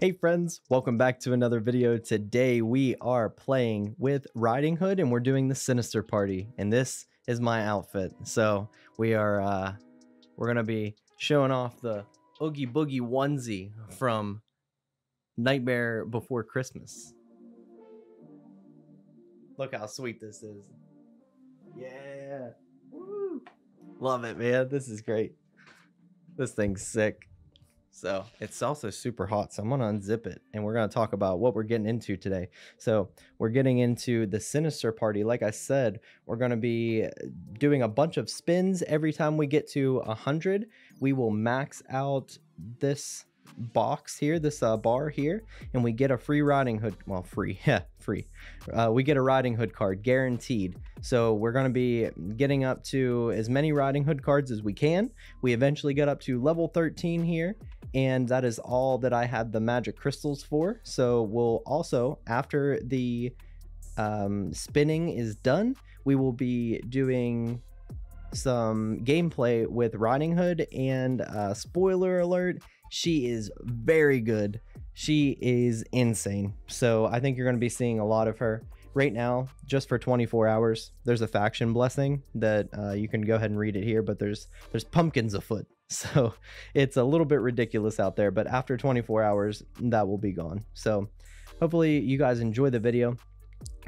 Hey friends, welcome back to another video. Today we are playing with Riding Hood and we're doing the Sinister Party. And this is my outfit. So we are, uh, we're gonna be showing off the Oogie Boogie onesie from Nightmare Before Christmas. Look how sweet this is. Yeah. Love it, man. This is great. This thing's sick. So it's also super hot. So I'm going to unzip it and we're going to talk about what we're getting into today. So we're getting into the Sinister Party. Like I said, we're going to be doing a bunch of spins every time we get to 100. We will max out this box here, this uh, bar here, and we get a free riding hood. Well, free, yeah, free. Uh, we get a riding hood card guaranteed. So we're going to be getting up to as many riding hood cards as we can. We eventually get up to level 13 here, and that is all that I had the magic crystals for. So we'll also, after the um, spinning is done, we will be doing some gameplay with Riding Hood and uh, spoiler alert, she is very good. She is insane. So I think you're going to be seeing a lot of her right now just for 24 hours there's a faction blessing that uh, you can go ahead and read it here but there's there's pumpkins afoot so it's a little bit ridiculous out there but after 24 hours that will be gone so hopefully you guys enjoy the video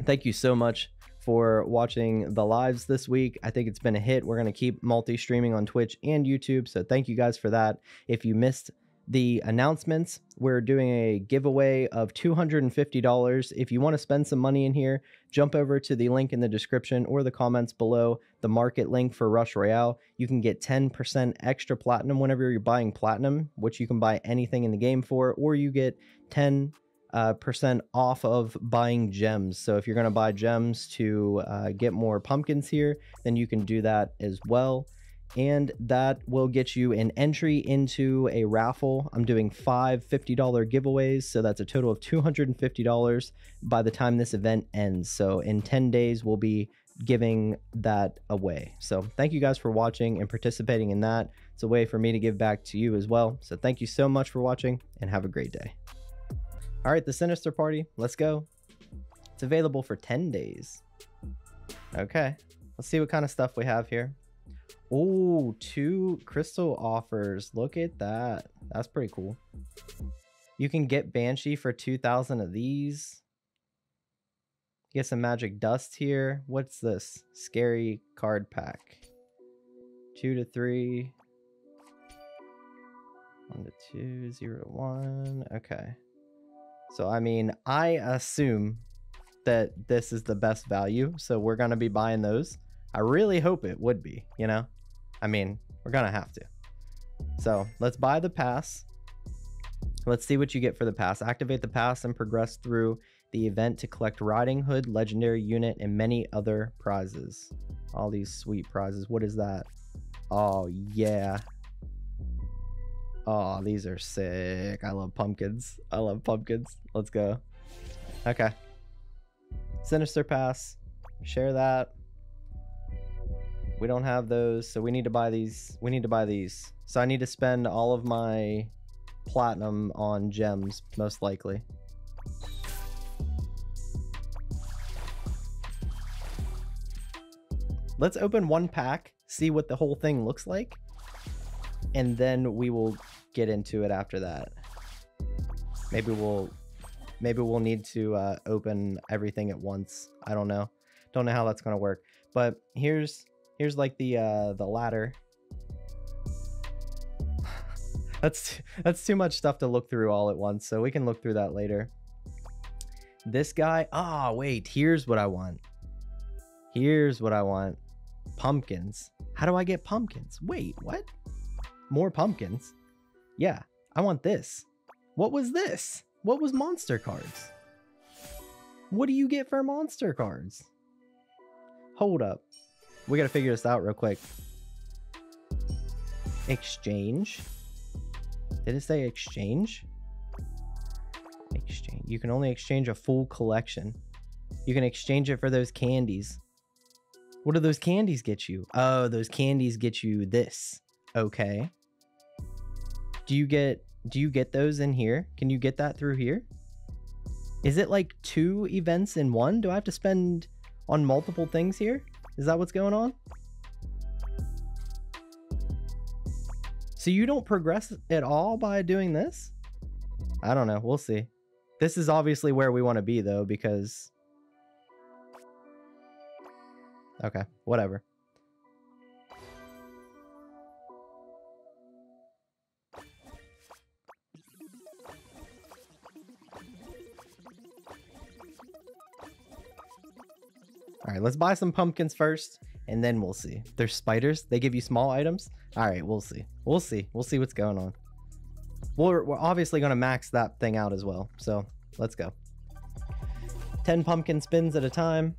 thank you so much for watching the lives this week. I think it's been a hit. We're going to keep multi streaming on Twitch and YouTube. So thank you guys for that. If you missed the announcements. We're doing a giveaway of $250. If you want to spend some money in here, jump over to the link in the description or the comments below, the market link for Rush Royale. You can get 10% extra platinum whenever you're buying platinum, which you can buy anything in the game for, or you get 10 uh, percent off of buying gems. So if you're going to buy gems to uh, get more pumpkins here, then you can do that as well and that will get you an entry into a raffle. I'm doing five $50 giveaways, so that's a total of $250 by the time this event ends. So in 10 days, we'll be giving that away. So thank you guys for watching and participating in that. It's a way for me to give back to you as well. So thank you so much for watching and have a great day. All right, the Sinister Party, let's go. It's available for 10 days. Okay, let's see what kind of stuff we have here. Oh, two crystal offers. Look at that. That's pretty cool. You can get Banshee for 2,000 of these. Get some magic dust here. What's this? Scary card pack. Two to three. One to two, zero to one. Okay. So, I mean, I assume that this is the best value. So we're going to be buying those. I really hope it would be, you know? I mean, we're gonna have to. So let's buy the pass. Let's see what you get for the pass. Activate the pass and progress through the event to collect Riding Hood, Legendary Unit, and many other prizes. All these sweet prizes. What is that? Oh, yeah. Oh, these are sick. I love pumpkins. I love pumpkins. Let's go. Okay. Sinister Pass. Share that. We don't have those, so we need to buy these. We need to buy these. So I need to spend all of my platinum on gems, most likely. Let's open one pack, see what the whole thing looks like, and then we will get into it after that. Maybe we'll maybe we'll need to uh, open everything at once. I don't know. Don't know how that's going to work. But here's Here's like the uh, the ladder. that's that's too much stuff to look through all at once, so we can look through that later. This guy, ah, oh, wait, here's what I want. Here's what I want. Pumpkins. How do I get pumpkins? Wait, what? More pumpkins? Yeah, I want this. What was this? What was monster cards? What do you get for monster cards? Hold up. We gotta figure this out real quick. Exchange. Did it say exchange? Exchange. You can only exchange a full collection. You can exchange it for those candies. What do those candies get you? Oh, those candies get you this. Okay. Do you get do you get those in here? Can you get that through here? Is it like two events in one? Do I have to spend on multiple things here? Is that what's going on? So you don't progress at all by doing this? I don't know. We'll see. This is obviously where we want to be though, because... Okay, whatever. All right, let's buy some pumpkins first, and then we'll see. There's spiders. They give you small items. All right, we'll see. We'll see. We'll see what's going on. We're, we're obviously going to max that thing out as well. So let's go. 10 pumpkin spins at a time.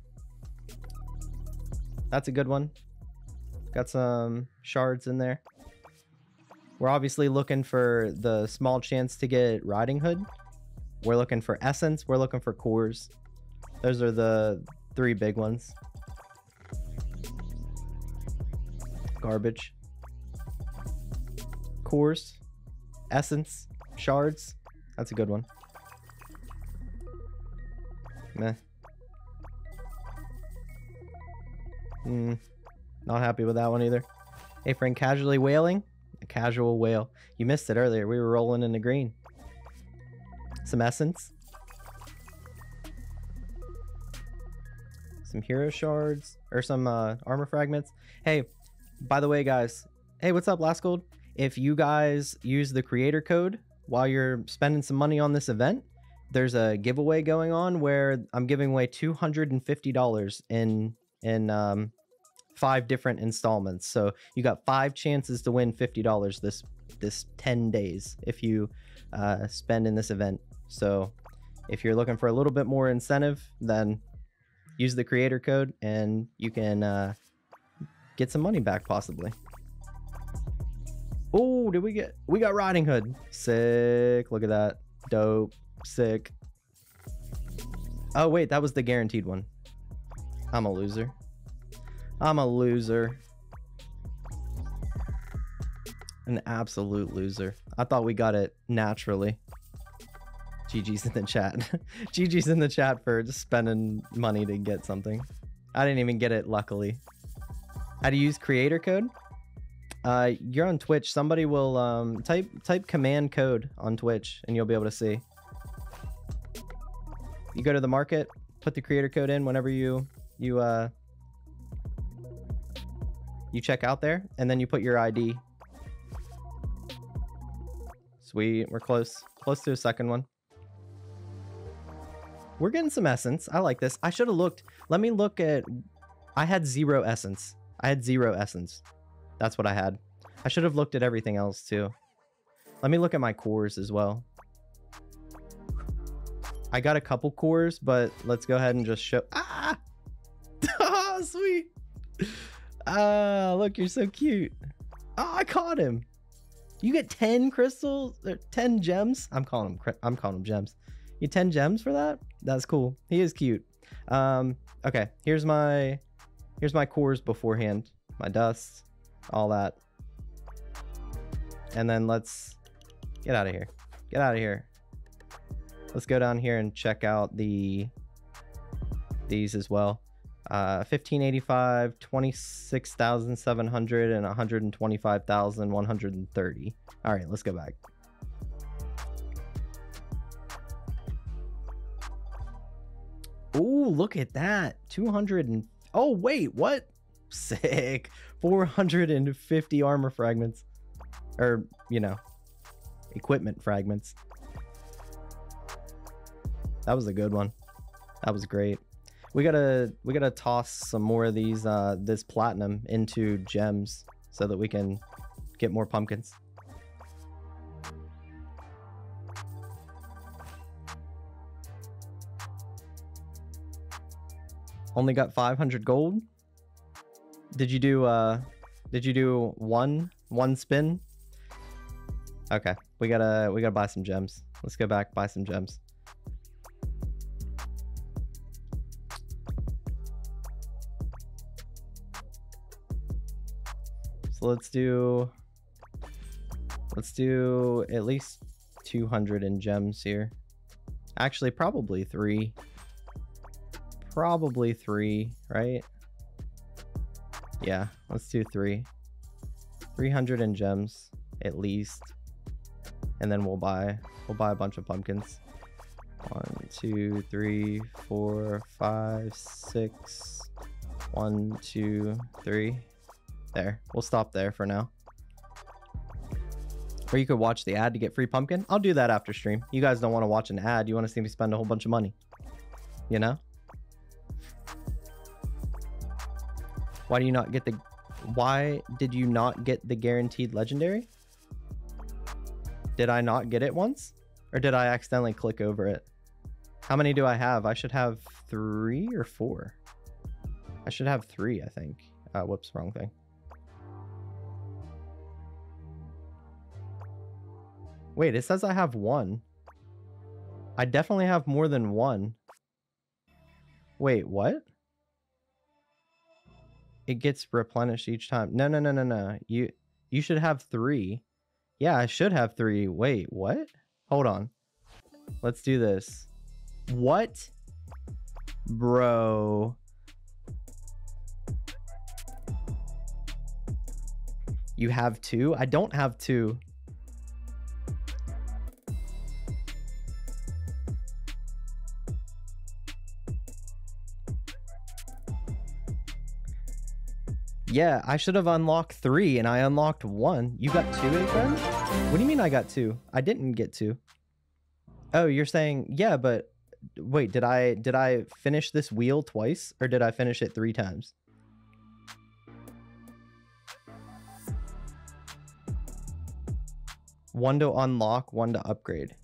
That's a good one. Got some shards in there. We're obviously looking for the small chance to get Riding Hood. We're looking for Essence. We're looking for Cores. Those are the three big ones. Garbage. Cores. Essence. Shards. That's a good one. Meh. Hmm. Not happy with that one either. Hey, friend, casually whaling? A casual whale. You missed it earlier. We were rolling in the green. Some essence. Some hero shards or some uh, armor fragments. Hey, by the way, guys. Hey, what's up, Last Gold? If you guys use the creator code while you're spending some money on this event, there's a giveaway going on where I'm giving away $250 in in um, five different installments. So you got five chances to win $50 this this 10 days if you uh, spend in this event. So if you're looking for a little bit more incentive, then use the creator code and you can uh, get some money back possibly. Oh, did we get we got Riding Hood. Sick. Look at that. Dope. Sick. Oh wait, that was the guaranteed one. I'm a loser. I'm a loser. An absolute loser. I thought we got it naturally. GG's in the chat. GG's in the chat for just spending money to get something. I didn't even get it, luckily. How to use creator code? Uh, you're on Twitch. Somebody will um, type type command code on Twitch, and you'll be able to see. You go to the market, put the creator code in whenever you you uh you check out there, and then you put your ID. Sweet, we're close, close to a second one. We're getting some essence. I like this. I should have looked. Let me look at... I had zero essence. I had zero essence. That's what I had. I should have looked at everything else too. Let me look at my cores as well. I got a couple cores, but let's go ahead and just show... Ah! oh, sweet. Ah, look, you're so cute. Oh, I caught him. You get 10 crystals, or 10 gems. I'm calling them, I'm calling them gems. You 10 gems for that? That's cool. He is cute. Um, okay, here's my here's my cores beforehand. My dust, all that. And then let's get out of here. Get out of here. Let's go down here and check out the these as well. Uh, 1585, 26,700, and 125,130. All right, let's go back. Oh, look at that. 200 and... Oh, wait, what? Sick. 450 armor fragments. Or, you know, equipment fragments. That was a good one. That was great. We gotta we gotta toss some more of these uh this platinum into gems so that we can get more pumpkins. Only got 500 gold. Did you do uh did you do one one spin? Okay. We got to we got to buy some gems. Let's go back buy some gems. So let's do Let's do at least 200 in gems here. Actually, probably three. Probably three, right? Yeah, let's do three. 300 in gems, at least. And then we'll buy, we'll buy a bunch of pumpkins. One, two, three, four, five, six. One, two, three. There. We'll stop there for now. Or you could watch the ad to get free pumpkin. I'll do that after stream. You guys don't want to watch an ad. You want to see me spend a whole bunch of money. You know? Why do you not get the... Why did you not get the guaranteed legendary? Did I not get it once? Or did I accidentally click over it? How many do I have? I should have three or four. I should have three, I think. Uh, whoops, wrong thing. Wait, it says I have one. I definitely have more than one. Wait, what? It gets replenished each time. No, no, no, no, no. You you should have three. Yeah, I should have three. Wait, what? Hold on. Let's do this. What? Bro. You have two? I don't have two. Yeah, I should have unlocked three and I unlocked one. You got two, friend? What do you mean I got two? I didn't get two. Oh, you're saying, yeah, but wait, did I did I finish this wheel twice or did I finish it three times? One to unlock, one to upgrade.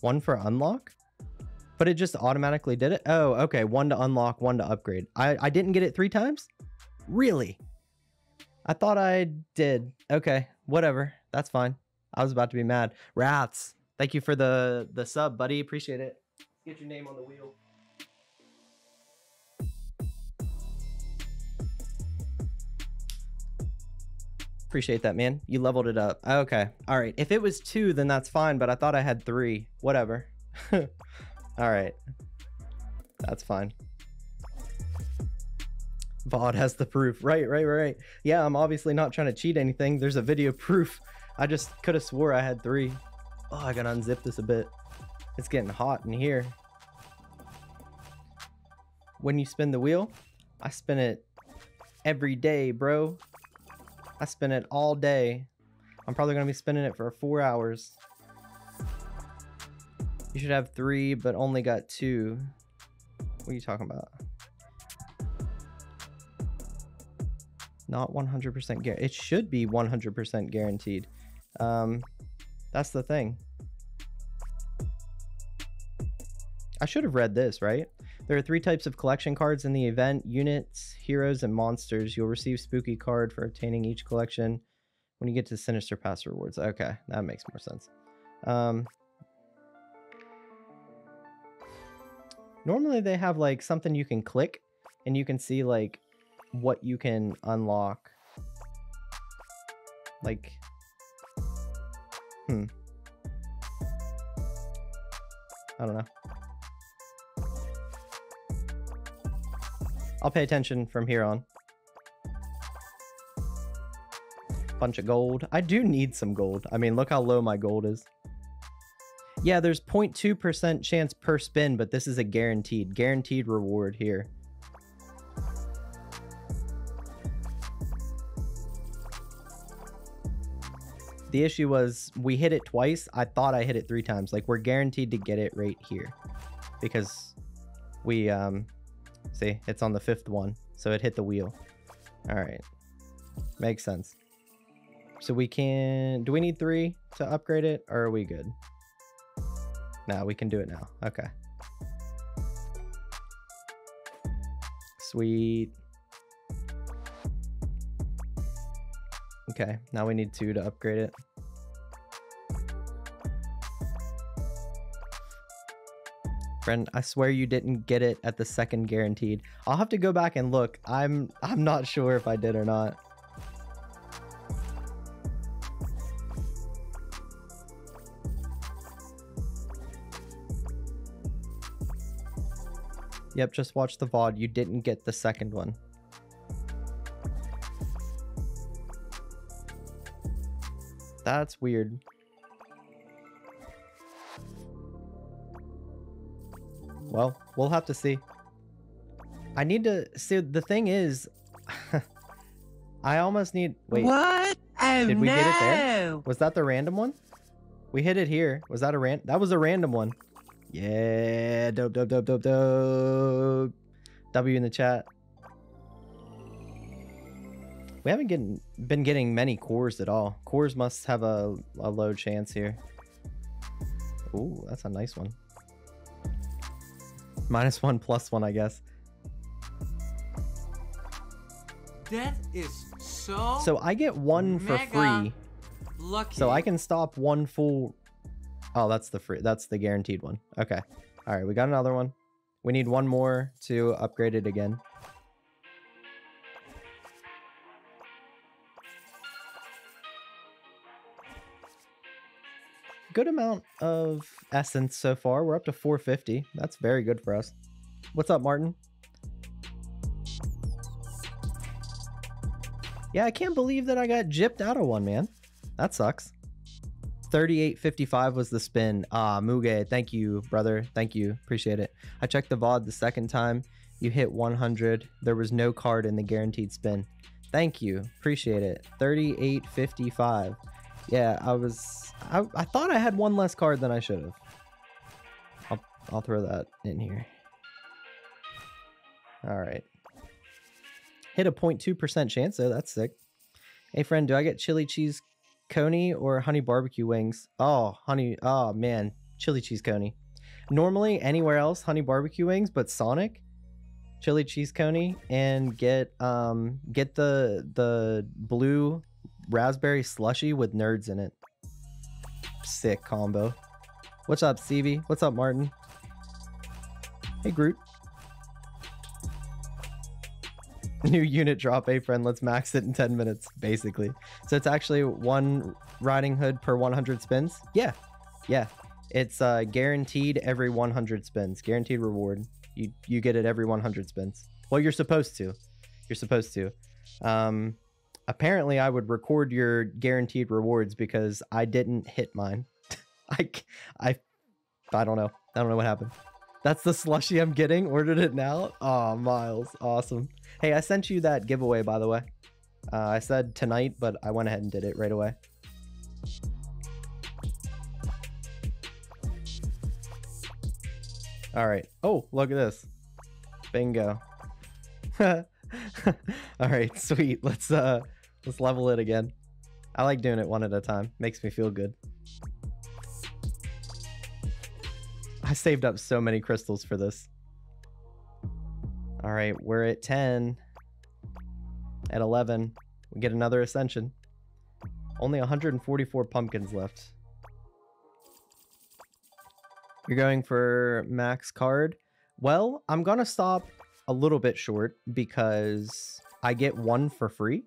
One for unlock? But it just automatically did it? Oh, okay. One to unlock, one to upgrade. I, I didn't get it three times? Really? I thought I did. Okay, whatever. That's fine. I was about to be mad. Rats, thank you for the the sub, buddy. Appreciate it. Get your name on the wheel. Appreciate that, man. You leveled it up. Okay. All right. If it was two, then that's fine, but I thought I had three. Whatever. All right. That's fine. VOD has the proof. Right, right, right. Yeah, I'm obviously not trying to cheat anything. There's a video proof. I just could have swore I had three. Oh, I gotta unzip this a bit. It's getting hot in here. When you spin the wheel, I spin it every day, bro. I spin it all day. I'm probably gonna be spinning it for four hours. You should have three, but only got two. What are you talking about? Not 100% guaranteed. It should be 100% guaranteed. Um, that's the thing. I should have read this, right? There are three types of collection cards in the event units, heroes, and monsters. You'll receive spooky card for obtaining each collection when you get to Sinister Pass rewards. Okay, that makes more sense. Um, normally they have like something you can click and you can see like what you can unlock. Like, hmm. I don't know. I'll pay attention from here on. Bunch of gold. I do need some gold. I mean, look how low my gold is. Yeah, there's 0.2% chance per spin, but this is a guaranteed, guaranteed reward here. The issue was we hit it twice. I thought I hit it three times. Like we're guaranteed to get it right here because we, um, see, it's on the fifth one. So it hit the wheel. All right. Makes sense. So we can, do we need three to upgrade it or are we good? No, we can do it now. Okay. Sweet. Okay, now we need two to upgrade it. Friend, I swear you didn't get it at the second guaranteed. I'll have to go back and look. I'm I'm not sure if I did or not. Yep, just watch the VOD. You didn't get the second one. That's weird. Well, we'll have to see. I need to see. The thing is, I almost need. Wait. What? Oh Did we no! get it there? Was that the random one? We hit it here. Was that a ran? That was a random one. Yeah, dope, dope, dope, dope, dope. W in the chat. We haven't getting, been getting many cores at all. Cores must have a, a low chance here. Ooh, that's a nice one. Minus one, plus one, I guess. That is so. So I get one for free. lucky. So I can stop one full. Oh, that's the free. That's the guaranteed one. Okay. All right, we got another one. We need one more to upgrade it again. Good amount of essence so far. We're up to 450. That's very good for us. What's up, Martin? Yeah, I can't believe that I got gypped out of one, man. That sucks. 38.55 was the spin. Ah, Muge, thank you, brother. Thank you. Appreciate it. I checked the VOD the second time. You hit 100. There was no card in the guaranteed spin. Thank you. Appreciate it. 38.55. Yeah, I was. I, I thought I had one less card than I should have. I'll, I'll throw that in here. All right. Hit a 0.2% chance, though. That's sick. Hey, friend, do I get chili cheese coney or honey barbecue wings? Oh, honey. Oh, man. Chili cheese coney. Normally, anywhere else, honey barbecue wings, but Sonic, chili cheese coney, and get um get the the blue raspberry slushy with nerds in it. Sick combo. What's up, Stevie? What's up, Martin? Hey, Groot. New unit drop, a friend. Let's max it in 10 minutes, basically. So it's actually one riding hood per 100 spins. Yeah, yeah. It's uh, guaranteed every 100 spins. Guaranteed reward. You you get it every 100 spins. Well, you're supposed to. You're supposed to. Um, apparently, I would record your guaranteed rewards because I didn't hit mine. I, I, I don't know. I don't know what happened. That's the slushy I'm getting. Ordered it now. Oh, Miles, awesome. Hey, I sent you that giveaway by the way. Uh, I said tonight, but I went ahead and did it right away. All right. Oh, look at this. Bingo. All right, sweet. Let's uh let's level it again. I like doing it one at a time. Makes me feel good. I saved up so many crystals for this. All right, we're at 10. At 11, we get another ascension. Only 144 pumpkins left. You're going for max card? Well, I'm going to stop a little bit short because I get one for free,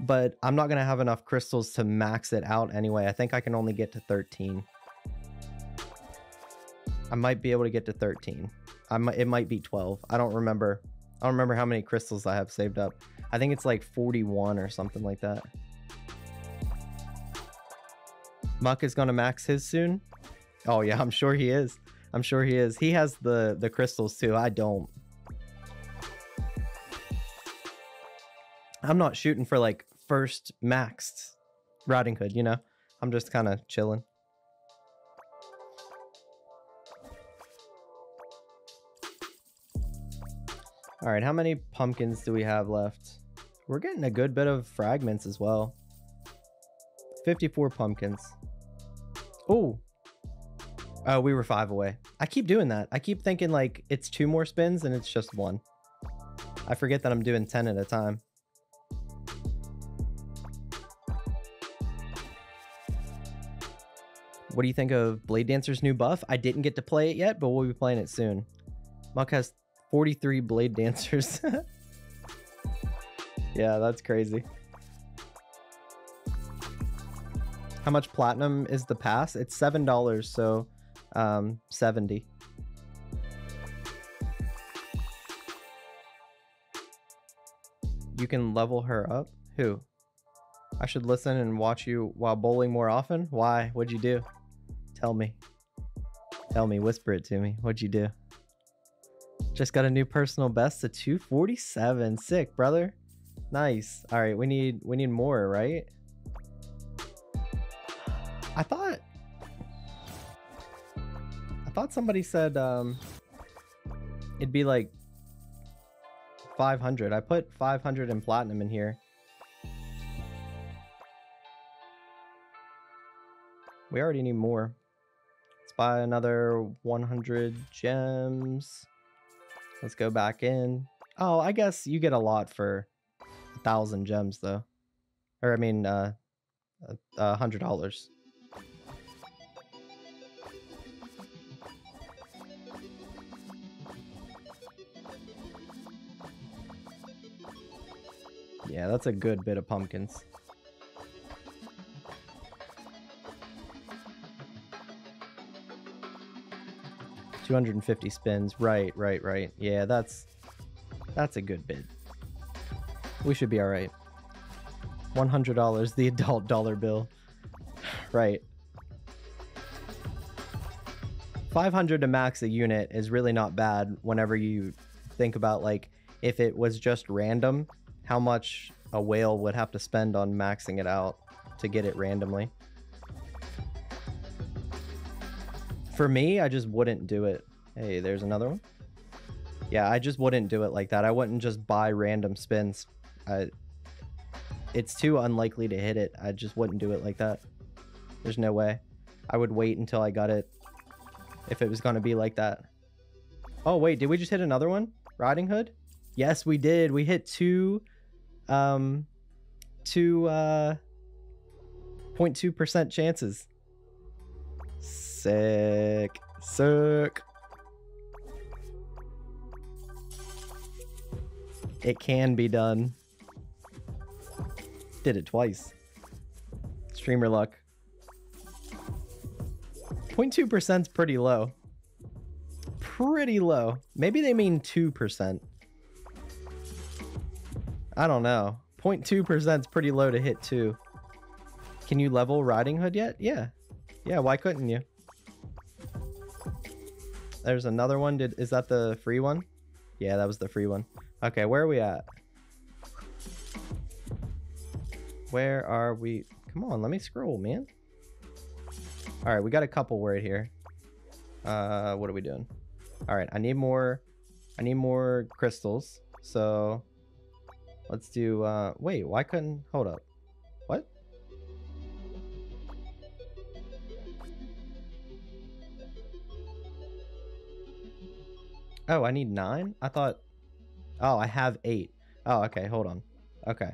but I'm not going to have enough crystals to max it out anyway. I think I can only get to 13. I might be able to get to 13. I might, it might be 12. I don't remember. I don't remember how many crystals I have saved up. I think it's like 41 or something like that. Muck is going to max his soon. Oh yeah, I'm sure he is. I'm sure he is. He has the the crystals too. I don't. I'm not shooting for like first maxed Riding Hood, you know? I'm just kind of chilling. All right, how many pumpkins do we have left? We're getting a good bit of fragments as well. 54 pumpkins. Oh. Oh, we were five away. I keep doing that. I keep thinking like it's two more spins and it's just one. I forget that I'm doing 10 at a time. What do you think of Blade Dancer's new buff? I didn't get to play it yet, but we'll be playing it soon. Muck has 43 Blade Dancers. yeah, that's crazy. How much platinum is the pass? It's $7, so um, 70. You can level her up? Who? I should listen and watch you while bowling more often? Why? What'd you do? Tell me. Tell me, whisper it to me. What'd you do? Just got a new personal best to 247. Sick, brother. Nice. All right, we need we need more, right? I thought I thought somebody said um it'd be like 500. I put 500 in platinum in here. We already need more. Buy another 100 gems. Let's go back in. Oh, I guess you get a lot for a thousand gems though. Or I mean, uh, a hundred dollars. Yeah, that's a good bit of pumpkins. Two hundred and fifty spins. Right, right, right. Yeah, that's that's a good bid. We should be all right. One hundred dollars, the adult dollar bill. right. Five hundred to max a unit is really not bad. Whenever you think about like if it was just random, how much a whale would have to spend on maxing it out to get it randomly. For me, I just wouldn't do it. Hey, there's another one. Yeah, I just wouldn't do it like that. I wouldn't just buy random spins. I, it's too unlikely to hit it. I just wouldn't do it like that. There's no way. I would wait until I got it if it was going to be like that. Oh, wait, did we just hit another one? Riding Hood? Yes, we did. We hit two, um, two, uh, 0.2% chances. Sick. Sick. It can be done. Did it twice. Streamer luck. 0.2% is pretty low. Pretty low. Maybe they mean 2%. I don't know. 0.2% is pretty low to hit 2. Can you level Riding Hood yet? Yeah. Yeah, why couldn't you? There's another one. Did Is that the free one? Yeah, that was the free one. Okay, where are we at? Where are we? Come on, let me scroll, man. All right, we got a couple right here. Uh, what are we doing? All right, I need more. I need more crystals. So let's do. Uh, wait, why couldn't? Hold up. Oh, I need nine? I thought... Oh, I have eight. Oh, okay, hold on. Okay.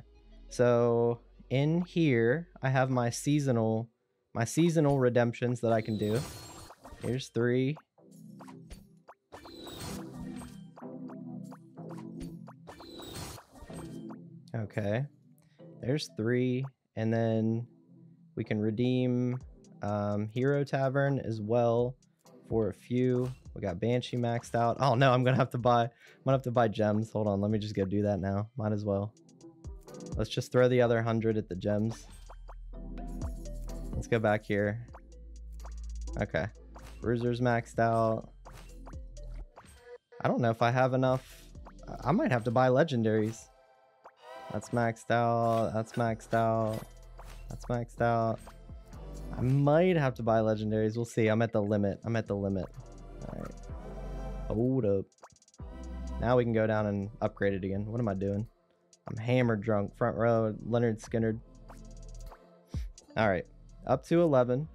So, in here, I have my seasonal... My seasonal redemptions that I can do. Here's three. Okay. There's three. And then we can redeem um, Hero Tavern as well for a few. We got Banshee maxed out. Oh no, I'm gonna have to buy. I'm gonna have to buy gems. Hold on, let me just go do that now. Might as well. Let's just throw the other hundred at the gems. Let's go back here. Okay, Bruiser's maxed out. I don't know if I have enough. I might have to buy legendaries. That's maxed out. That's maxed out. That's maxed out. I might have to buy legendaries. We'll see. I'm at the limit. I'm at the limit. Alright. Hold up. Now we can go down and upgrade it again. What am I doing? I'm hammered drunk. Front row. Lynyrd Skynyrd. Alright. Up to 11.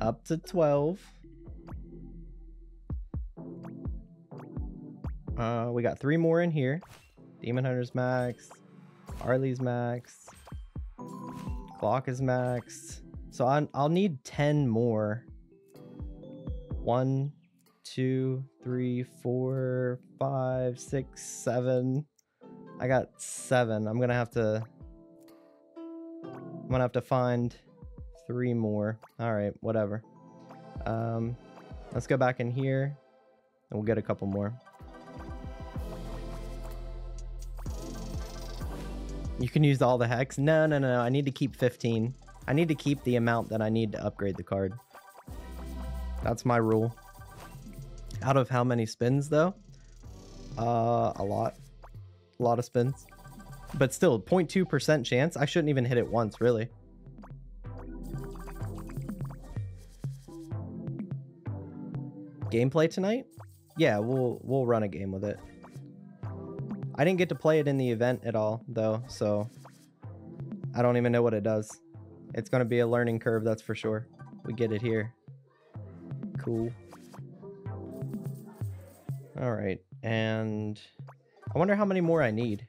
Up to 12. Uh, we got three more in here. Demon Hunter's max. Harley's max. Clock is maxed. So i I'll need 10 more. One, two, three, four, five, six, seven. I got seven. I'm gonna have to. I'm gonna have to find three more. All right, whatever. Um, let's go back in here, and we'll get a couple more. You can use all the hex. No, no, no, no. I need to keep 15. I need to keep the amount that I need to upgrade the card. That's my rule. Out of how many spins though? Uh, a lot. A lot of spins. But still, 0.2% chance. I shouldn't even hit it once, really. Gameplay tonight? Yeah, we'll we'll run a game with it. I didn't get to play it in the event at all, though, so I don't even know what it does. It's going to be a learning curve, that's for sure. We get it here. Cool. All right, and I wonder how many more I need.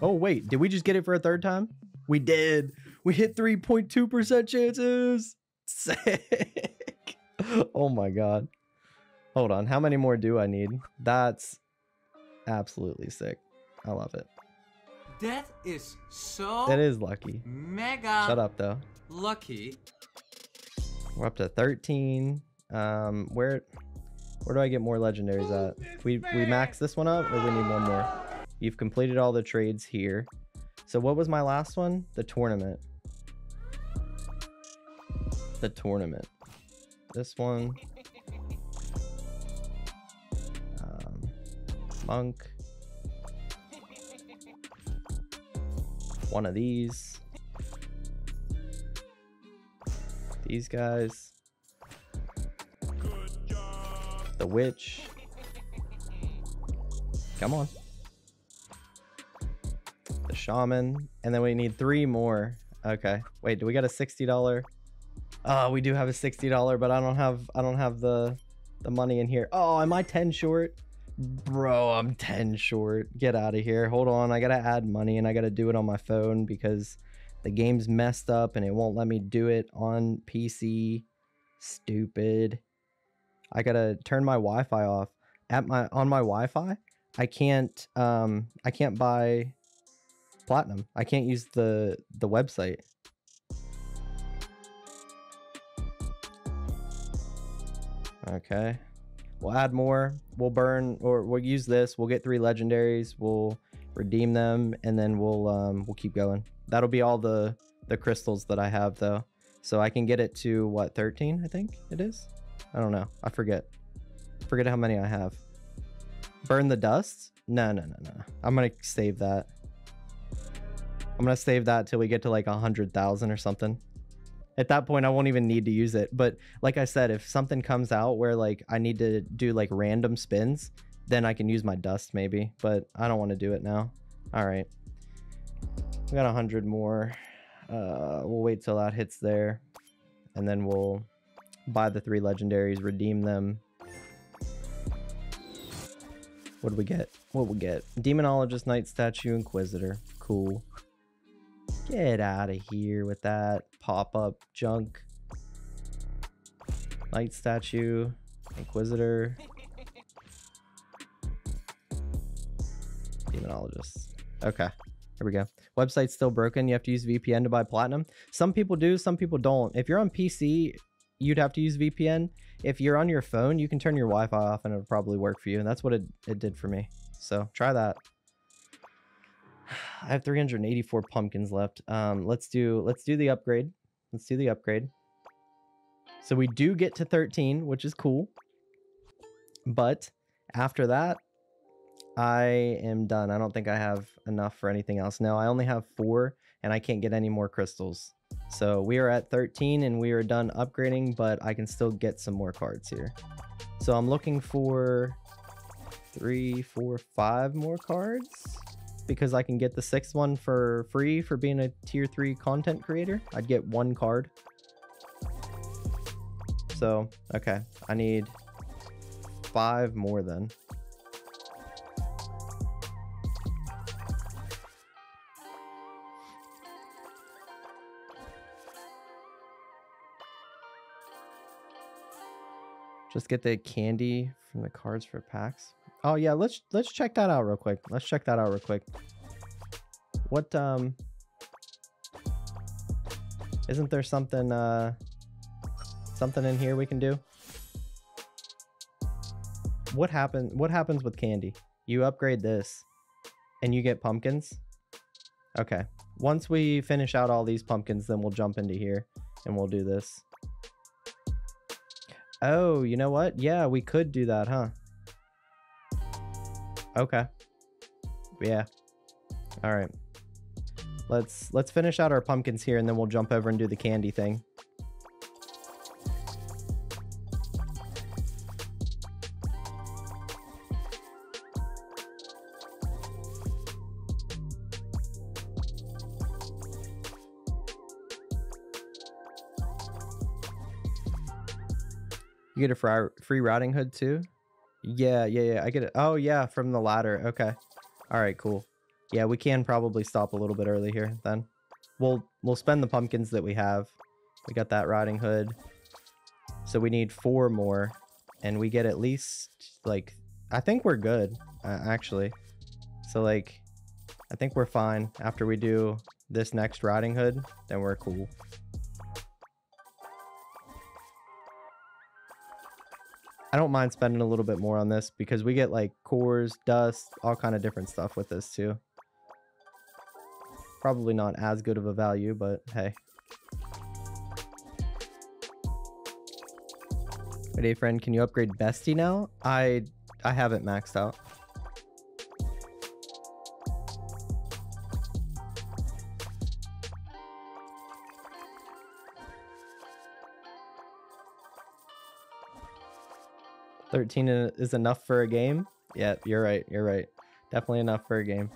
Oh, wait, did we just get it for a third time? We did. We hit 3.2% chances. Sick. oh my god. Hold on. How many more do I need? That's absolutely sick. I love it. That is so. That is lucky. Mega. Shut up, though. Lucky. We're up to 13. Um, where, where do I get more legendaries at? We we max this one up, or we need one more? You've completed all the trades here. So what was my last one? The tournament. The tournament. This one. Monk. One of these. These guys. The witch. Come on. The shaman. And then we need three more. Okay. Wait, do we got a $60? Oh, ah, we do have a $60, but I don't have I don't have the the money in here. Oh, am I 10 short? Bro, I'm 10 short. Get out of here. Hold on. I got to add money and I got to do it on my phone because the game's messed up and it won't let me do it on PC. Stupid. I got to turn my Wi-Fi off. At my on my Wi-Fi, I can't um I can't buy platinum. I can't use the the website. Okay. We'll add more. We'll burn or we'll use this. We'll get three legendaries. We'll redeem them and then we'll um we'll keep going. That'll be all the the crystals that I have though. So I can get it to what 13, I think it is. I don't know. I forget. Forget how many I have. Burn the dust? No, no, no, no. I'm gonna save that. I'm gonna save that till we get to like a hundred thousand or something. At that point, I won't even need to use it. But like I said, if something comes out where like I need to do like random spins, then I can use my dust maybe. But I don't want to do it now. All right. We got a hundred more. Uh, we'll wait till that hits there, and then we'll buy the three legendaries, redeem them. What do we get? What we get? Demonologist, Knight Statue, Inquisitor. Cool. Get out of here with that pop-up junk. Knight Statue, Inquisitor. Demonologist. Okay, here we go. Website's still broken. You have to use VPN to buy platinum. Some people do, some people don't. If you're on PC, you'd have to use VPN. If you're on your phone, you can turn your Wi-Fi off and it'll probably work for you. And that's what it, it did for me. So try that. I have 384 pumpkins left. Um, let's do let's do the upgrade. Let's do the upgrade. So we do get to 13, which is cool. But after that, I am done. I don't think I have enough for anything else. No, I only have four and I can't get any more crystals. So we are at 13 and we are done upgrading, but I can still get some more cards here. So I'm looking for three, four, five more cards because I can get the sixth one for free for being a tier three content creator. I'd get one card. So, okay, I need five more then. Just get the candy from the cards for packs. Oh yeah, let's let's check that out real quick. Let's check that out real quick. What um isn't there something uh something in here we can do? what happen what happens with candy? You upgrade this and you get pumpkins. Okay. Once we finish out all these pumpkins, then we'll jump into here and we'll do this. Oh, you know what? Yeah, we could do that, huh? Okay. Yeah. All right. Let's let's finish out our pumpkins here and then we'll jump over and do the candy thing. You get a free Riding hood too? Yeah, yeah, yeah. I get it. Oh, yeah, from the ladder. Okay. All right, cool. Yeah, we can probably stop a little bit early here then. We'll we'll spend the pumpkins that we have. We got that riding hood. So we need four more and we get at least like I think we're good uh, actually. So like I think we're fine after we do this next riding hood, then we're cool. I don't mind spending a little bit more on this because we get like cores, dust, all kind of different stuff with this too. Probably not as good of a value, but hey. Hey friend, can you upgrade Bestie now? I I haven't maxed out. Thirteen is enough for a game. Yeah, you're right. You're right. Definitely enough for a game.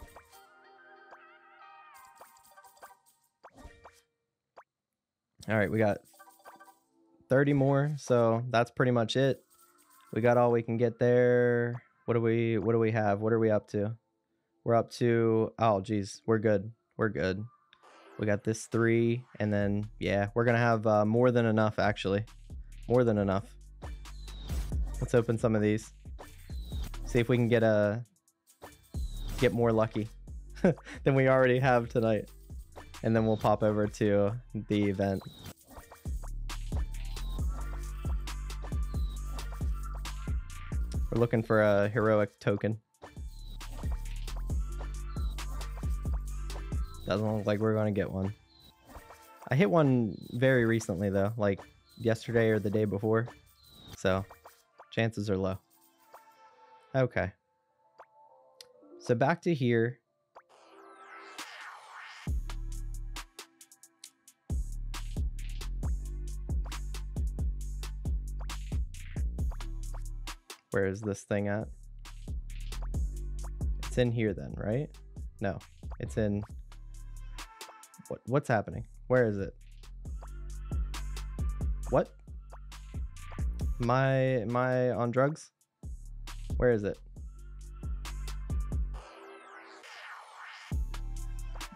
All right, we got 30 more, so that's pretty much it. We got all we can get there. What do we what do we have? What are we up to? We're up to oh geez, we're good. We're good. We got this three, and then yeah, we're gonna have uh, more than enough actually. More than enough. Let's open some of these. See if we can get a get more lucky than we already have tonight. And then we'll pop over to the event. We're looking for a heroic token. Doesn't look like we're going to get one. I hit one very recently though, like yesterday or the day before. So chances are low. Okay. So back to here. Where is this thing at? It's in here then, right? No, it's in. What what's happening? Where is it? What? Am my on drugs? Where is it?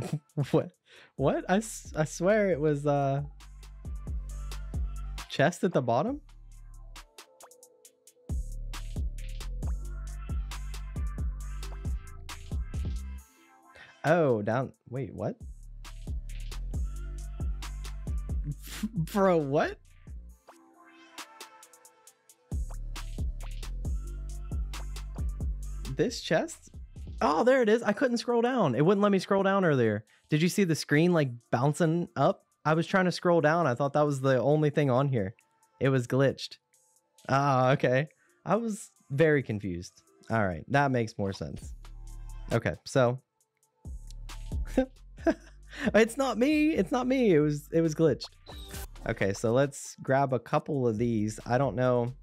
what? What? I, I swear it was uh chest at the bottom? Oh, down. Wait, what? Bro, what? This chest? Oh, there it is. I couldn't scroll down. It wouldn't let me scroll down earlier. Did you see the screen like bouncing up? I was trying to scroll down. I thought that was the only thing on here. It was glitched. Ah, okay. I was very confused. All right, that makes more sense. Okay, so it's not me. It's not me. It was it was glitched. Okay, so let's grab a couple of these. I don't know.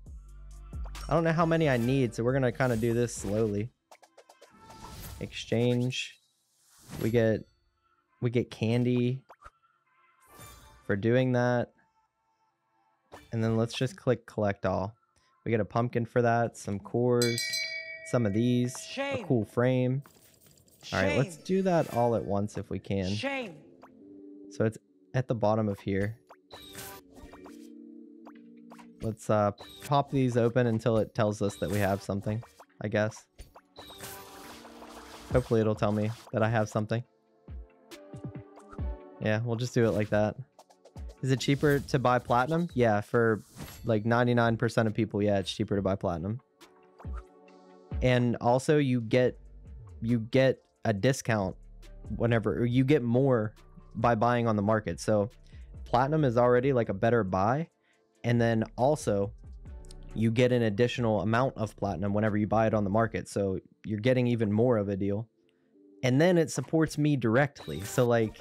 I don't know how many I need, so we're gonna kind of do this slowly. Exchange. We get we get candy for doing that. And then let's just click collect all. We get a pumpkin for that, some cores, some of these, a cool frame. All right, let's do that all at once if we can. Shame. So it's at the bottom of here. Let's uh pop these open until it tells us that we have something, I guess. Hopefully it'll tell me that I have something. Yeah, we'll just do it like that. Is it cheaper to buy platinum? Yeah, for like 99% of people, yeah, it's cheaper to buy platinum. and also you get you get a discount whenever you get more by buying on the market. So platinum is already like a better buy, and then also you get an additional amount of platinum whenever you buy it on the market. So you're getting even more of a deal. And then it supports me directly. So like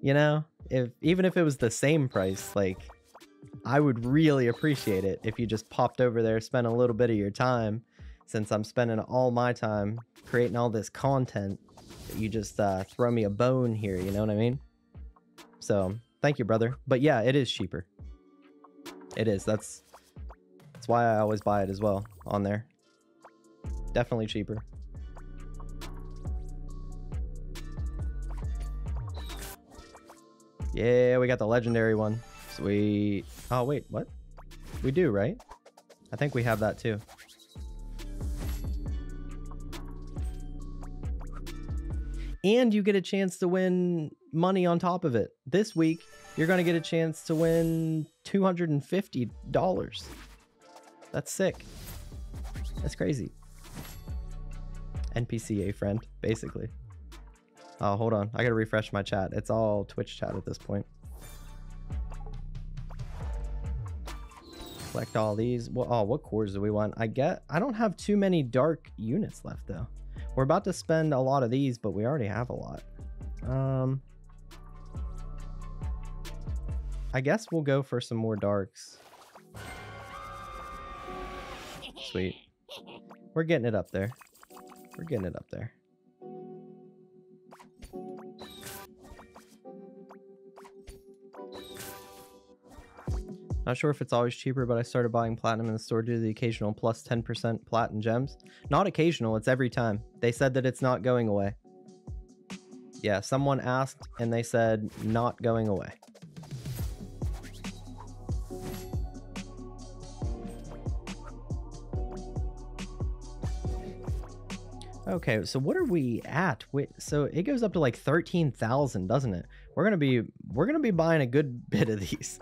you know, if even if it was the same price, like I would really appreciate it if you just popped over there, spent a little bit of your time since I'm spending all my time creating all this content. You just uh, throw me a bone here, you know what I mean? So thank you, brother. But yeah, it is cheaper. It is. That's that's why I always buy it as well on there. Definitely cheaper. Yeah, we got the legendary one. Sweet. Oh, wait, what? We do, right? I think we have that too. And you get a chance to win money on top of it. This week, you're going to get a chance to win $250. That's sick. That's crazy. NPCA friend, basically. Oh, hold on. I gotta refresh my chat. It's all Twitch chat at this point. Collect all these. Well, oh, what cores do we want? I get. I don't have too many dark units left though. We're about to spend a lot of these, but we already have a lot. Um, I guess we'll go for some more darks. Sweet. We're getting it up there. We're getting it up there. Not sure if it's always cheaper, but I started buying platinum in the store due to the occasional plus 10% platinum gems. Not occasional, it's every time. They said that it's not going away. Yeah, someone asked and they said not going away. Okay, so what are we at? Wait, so it goes up to like 13,000, doesn't it? We're going to be we're going to be buying a good bit of these.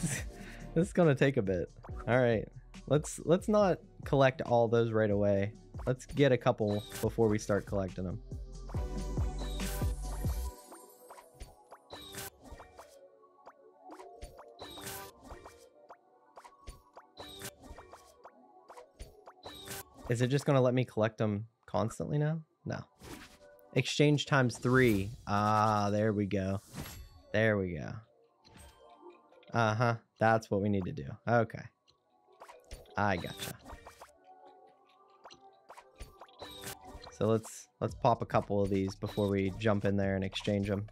this is gonna take a bit. All right, let's let's not collect all those right away. Let's get a couple before we start collecting them. Is it just gonna let me collect them constantly now? No. Exchange times three. Ah, there we go. There we go. Uh-huh. That's what we need to do. Okay. I gotcha. So let's let's pop a couple of these before we jump in there and exchange them.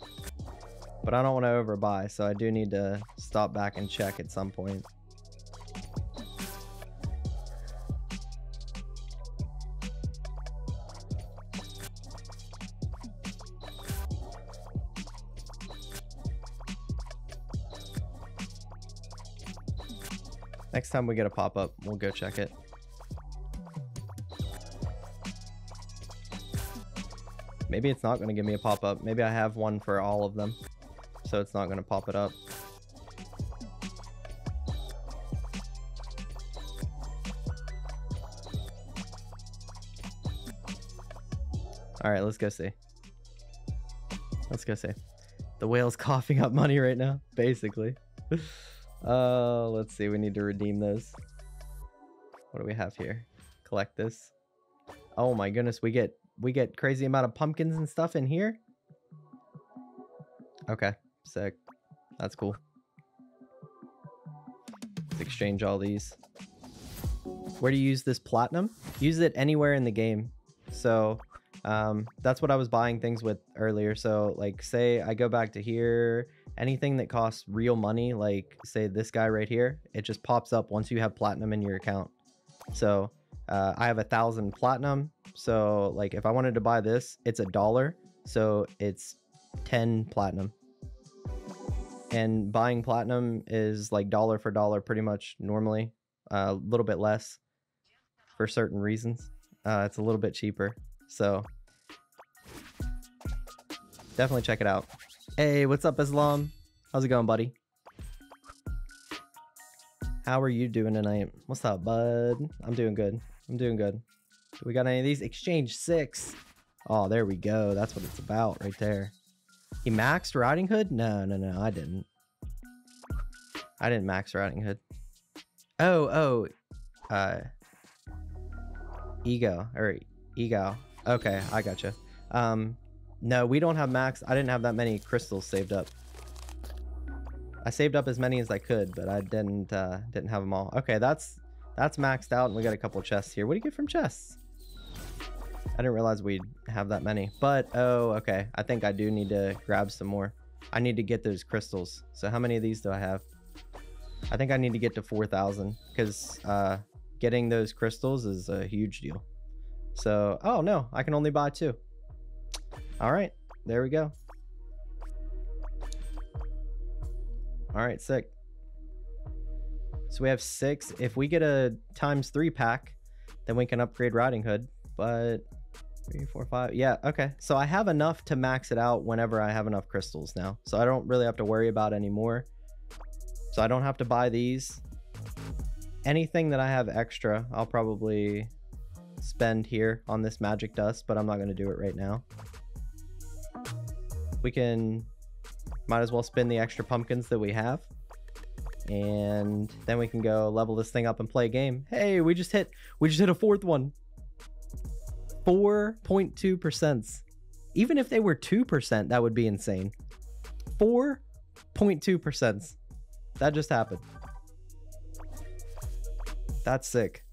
But I don't want to overbuy, so I do need to stop back and check at some point. Next time we get a pop-up, we'll go check it. Maybe it's not going to give me a pop-up. Maybe I have one for all of them. So it's not going to pop it up. Alright, let's go see. Let's go see. The whale's coughing up money right now, basically. Uh, let's see. We need to redeem those. What do we have here? Collect this. Oh my goodness, we get we get crazy amount of pumpkins and stuff in here. Okay, sick. That's cool. Let's exchange all these. Where do you use this platinum? Use it anywhere in the game. So um, that's what I was buying things with earlier. So like say I go back to here anything that costs real money, like say this guy right here, it just pops up once you have platinum in your account. So uh, I have a thousand platinum. So like if I wanted to buy this, it's a dollar. So it's 10 platinum. And buying platinum is like dollar for dollar pretty much normally. Uh, a little bit less for certain reasons. Uh, it's a little bit cheaper. So definitely check it out. Hey, what's up, Islam? How's it going, buddy? How are you doing tonight? What's up, bud? I'm doing good. I'm doing good. Do we got any of these? Exchange six. Oh, there we go. That's what it's about right there. He maxed Riding Hood? No, no, no, I didn't. I didn't max Riding Hood. Oh, oh, uh, ego or ego. Okay, I gotcha. Um, no, we don't have max. I didn't have that many crystals saved up. I saved up as many as I could, but I didn't uh, didn't have them all. Okay, that's that's maxed out, and we got a couple chests here. What do you get from chests? I didn't realize we'd have that many. But oh, okay. I think I do need to grab some more. I need to get those crystals. So how many of these do I have? I think I need to get to 4,000 because uh, getting those crystals is a huge deal. So, oh no, I can only buy two. All right, there we go. All right, sick. So we have six. If we get a times three pack, then we can upgrade Riding Hood. But three, four, five. Yeah, okay. So I have enough to max it out whenever I have enough crystals now. So I don't really have to worry about anymore. So I don't have to buy these. Anything that I have extra, I'll probably spend here on this magic dust, but I'm not going to do it right now. We can, might as well spin the extra pumpkins that we have. And then we can go level this thing up and play a game. Hey, we just hit, we just hit a fourth one. 4.2%. Even if they were 2%, that would be insane. 4.2%. That just happened. That's sick.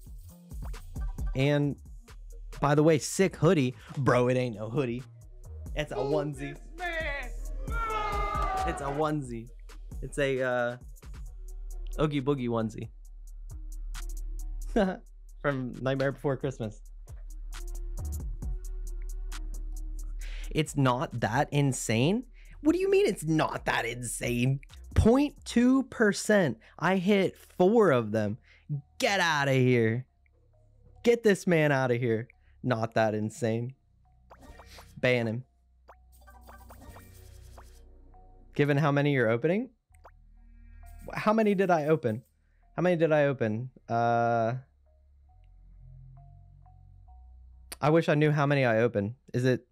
And by the way, sick hoodie. Bro, it ain't no hoodie. It's a oh, onesie. It's a onesie. It's a uh Oogie Boogie onesie. From Nightmare Before Christmas. It's not that insane. What do you mean it's not that insane? 0.2%. I hit four of them. Get out of here. Get this man out of here. Not that insane. Ban him. Given how many you're opening? How many did I open? How many did I open? Uh I wish I knew how many I opened. Is it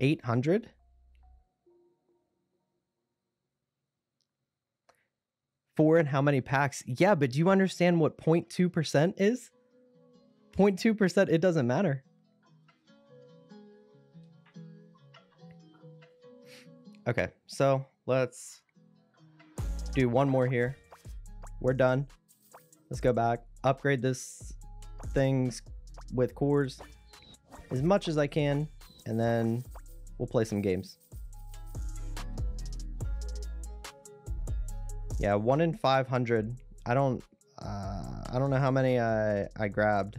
800? Four and how many packs? Yeah, but do you understand what 0.2% is? 0.2%, it doesn't matter. Okay, so let's do one more here. We're done. Let's go back, upgrade this things with cores as much as I can, and then we'll play some games. Yeah, one in 500. I don't, uh, I don't know how many I, I grabbed.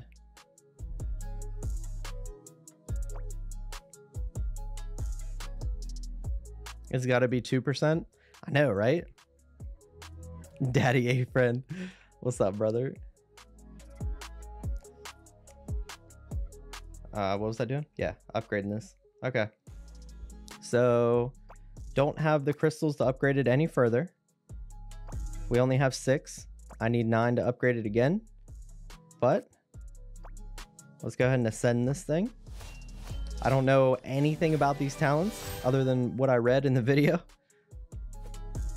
It's got to be 2%. I know, right? Daddy A friend. What's up, brother? Uh, what was I doing? Yeah, upgrading this. Okay. So, don't have the crystals to upgrade it any further. We only have six. I need nine to upgrade it again. But, let's go ahead and ascend this thing. I don't know anything about these talents other than what I read in the video.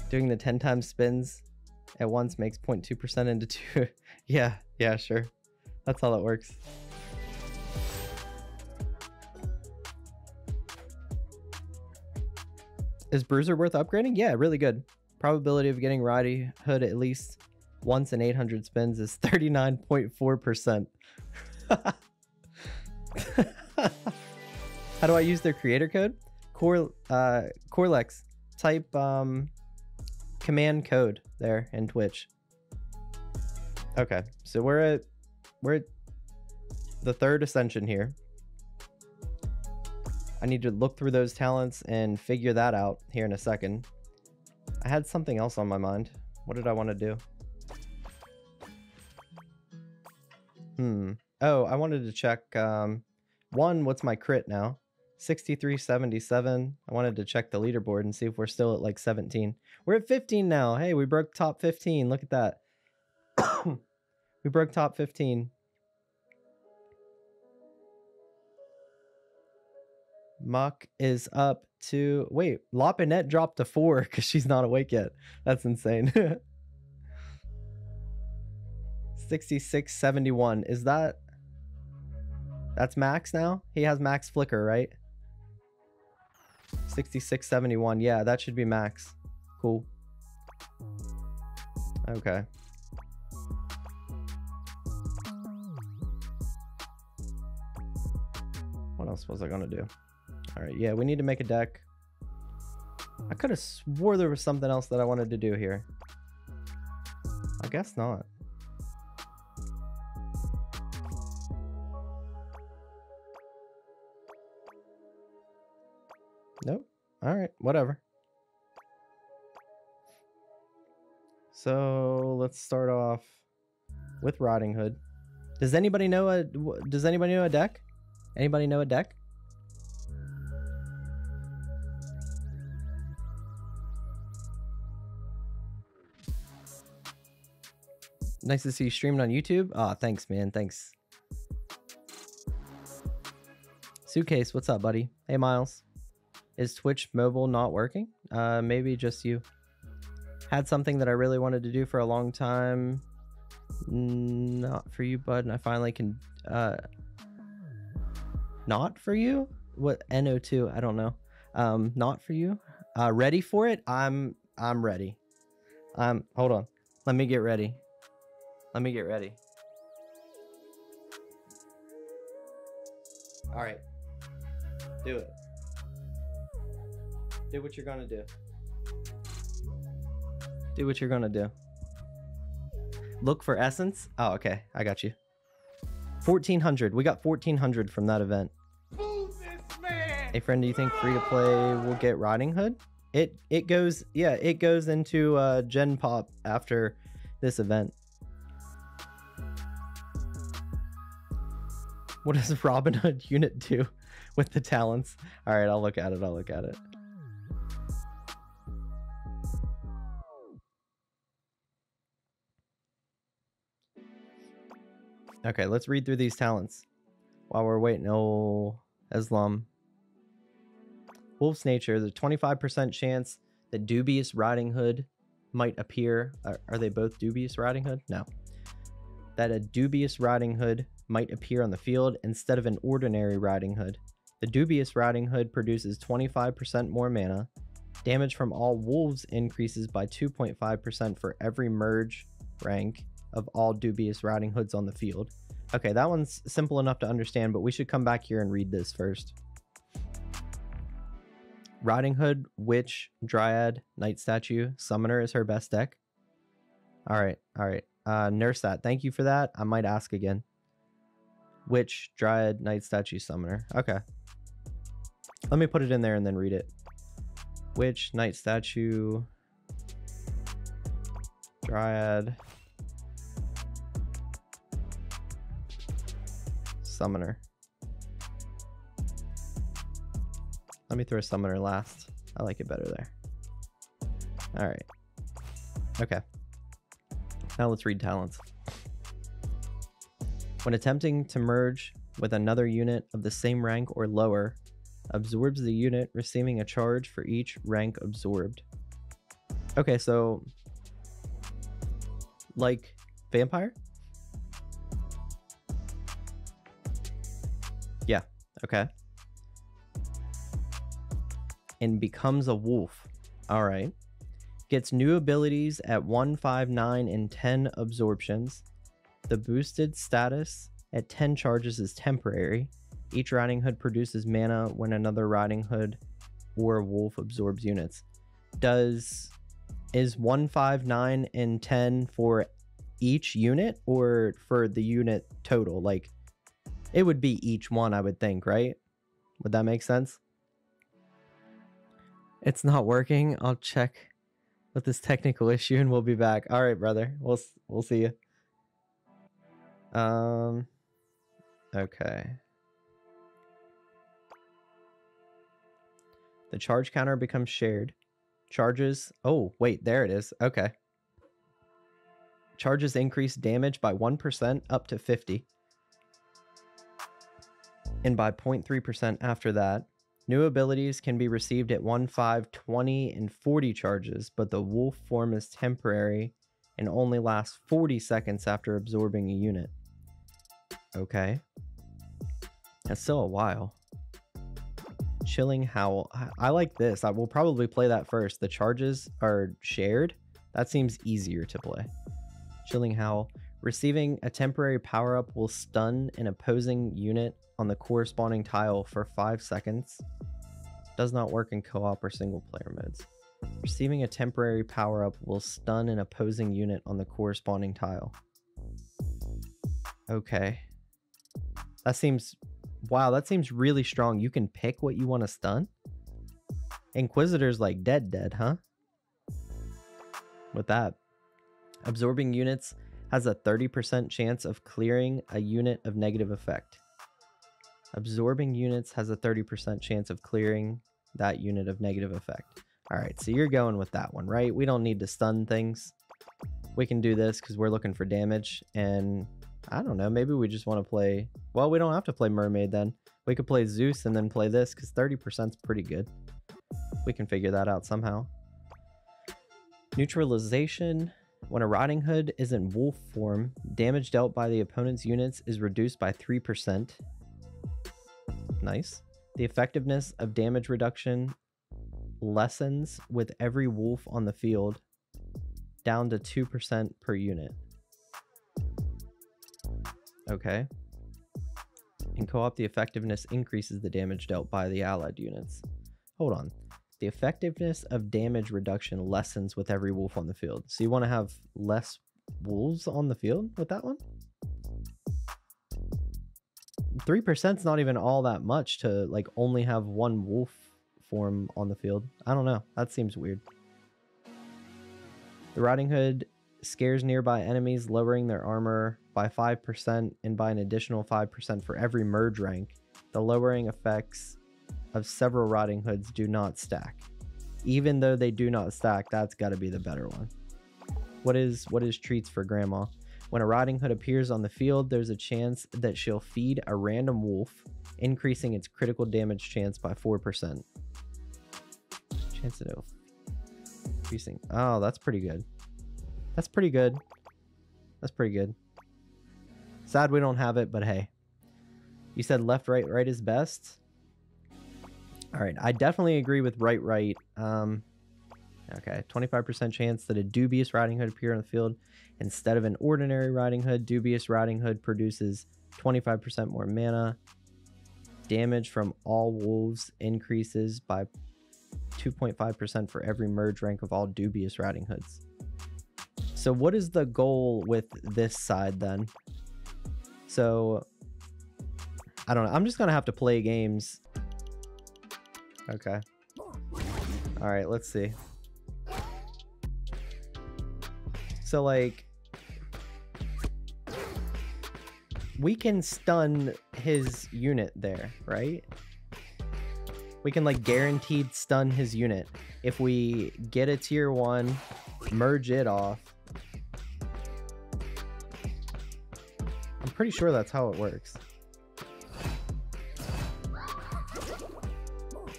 Doing the 10 times spins at once makes 0.2% into 2. yeah, yeah, sure. That's how that works. Is Bruiser worth upgrading? Yeah, really good. Probability of getting Roddy Hood at least once in 800 spins is 39.4%. How do I use their creator code? Core uh Corlex. Type um command code there in Twitch. Okay, so we're at we're at the third ascension here. I need to look through those talents and figure that out here in a second. I had something else on my mind. What did I want to do? Hmm. Oh, I wanted to check um one, what's my crit now? 6377. I wanted to check the leaderboard and see if we're still at like 17. We're at 15 now. Hey, we broke top 15. Look at that. We broke top 15. Muck is up to wait, Lopinette dropped to four because she's not awake yet. That's insane. 6671. Is that that's max now? He has max flicker, right? 6671. Yeah, that should be max. Cool. Okay. What else was I gonna do? All right, yeah, we need to make a deck. I could have swore there was something else that I wanted to do here. I guess not. All right, whatever. So let's start off with Riding Hood. Does anybody know a Does anybody know a deck? Anybody know a deck? Nice to see you streaming on YouTube. Ah, thanks, man. Thanks. Suitcase, what's up, buddy? Hey, Miles. Is Twitch mobile not working? Uh, maybe just you. Had something that I really wanted to do for a long time. Not for you, bud. And I finally can. Uh, not for you? What NO2? I don't know. Um, not for you. Uh, ready for it? I'm. I'm ready. Um, hold on. Let me get ready. Let me get ready. All right. Do it. Do what you're gonna do. Do what you're gonna do. Look for essence. Oh, okay. I got you. 1400. We got 1400 from that event. Hey, friend, do you think free to play will get Riding Hood? It it goes yeah it goes into uh, Gen Pop after this event. What does Robin Hood unit do with the talents? All right, I'll look at it. I'll look at it. Okay, let's read through these talents while we're waiting. Oh, Islam. Wolf's Nature, the 25% chance that Dubious Riding Hood might appear. Are, are they both Dubious Riding Hood? No. That a Dubious Riding Hood might appear on the field instead of an ordinary Riding Hood. The Dubious Riding Hood produces 25% more mana. Damage from all wolves increases by 2.5% for every merge rank of all dubious riding hoods on the field. Okay, that one's simple enough to understand, but we should come back here and read this first. Riding Hood, Witch, Dryad, Knight Statue, Summoner is her best deck. All right, all right. Uh, nurse that. Thank you for that. I might ask again. Witch, Dryad, Knight Statue, Summoner. Okay. Let me put it in there and then read it. Witch, Knight Statue, Dryad, Summoner. Let me throw a Summoner last. I like it better there. All right. Okay. Now let's read talents. When attempting to merge with another unit of the same rank or lower, absorbs the unit, receiving a charge for each rank absorbed. Okay, so like vampire? Okay. And becomes a wolf. All right. Gets new abilities at 1, 5, 9, and 10 absorptions. The boosted status at 10 charges is temporary. Each Riding Hood produces mana when another Riding Hood or wolf absorbs units. Does is 1, 5, 9, and 10 for each unit or for the unit total? Like it would be each one, I would think, right? Would that make sense? It's not working. I'll check with this technical issue and we'll be back. All right, brother. We'll we'll see you. Um okay. The charge counter becomes shared. Charges. Oh, wait, there it is. Okay. charges increase damage by 1% up to 50. And by 0.3% after that. New abilities can be received at 1, 5, 20, and 40 charges, but the wolf form is temporary and only lasts 40 seconds after absorbing a unit. Okay. That's still a while. Chilling Howl. I- like this. I will probably play that first. The charges are shared. That seems easier to play. Chilling Howl. Receiving a temporary power up will stun an opposing unit on the corresponding tile for 5 seconds. Does not work in co op or single player modes. Receiving a temporary power up will stun an opposing unit on the corresponding tile. Okay. That seems. Wow, that seems really strong. You can pick what you want to stun? Inquisitor's like dead, dead, huh? With that, absorbing units has a 30% chance of clearing a unit of negative effect. Absorbing units has a 30% chance of clearing that unit of negative effect. All right, so you're going with that one, right? We don't need to stun things. We can do this because we're looking for damage. And I don't know, maybe we just want to play... Well, we don't have to play Mermaid then. We could play Zeus and then play this because 30% is pretty good. We can figure that out somehow. Neutralization. When a Riding Hood is in wolf form, damage dealt by the opponent's units is reduced by 3%. Nice. The effectiveness of damage reduction lessens with every wolf on the field down to 2% per unit. Okay. In co op, the effectiveness increases the damage dealt by the allied units. Hold on. The effectiveness of damage reduction lessens with every wolf on the field. So you want to have less wolves on the field with that one? 3% is not even all that much to like only have one wolf form on the field. I don't know. That seems weird. The Riding Hood scares nearby enemies, lowering their armor by 5% and by an additional 5% for every merge rank. The lowering effects of several Riding Hoods do not stack. Even though they do not stack, that's got to be the better one. What is what is treats for grandma? When a Riding Hood appears on the field, there's a chance that she'll feed a random wolf, increasing its critical damage chance by 4%. Chance that it'll increasing. Oh, that's pretty good. That's pretty good. That's pretty good. Sad we don't have it, but hey. You said left, right, right is best. All right, I definitely agree with right, right. Um, okay, 25% chance that a dubious riding hood appear on the field instead of an ordinary riding hood. Dubious riding hood produces 25% more mana. Damage from all wolves increases by 2.5% for every merge rank of all dubious riding hoods. So what is the goal with this side then? So I don't know. I'm just gonna have to play games. Okay. All right. Let's see. So like, we can stun his unit there, right? We can like guaranteed stun his unit if we get a tier one, merge it off. I'm pretty sure that's how it works.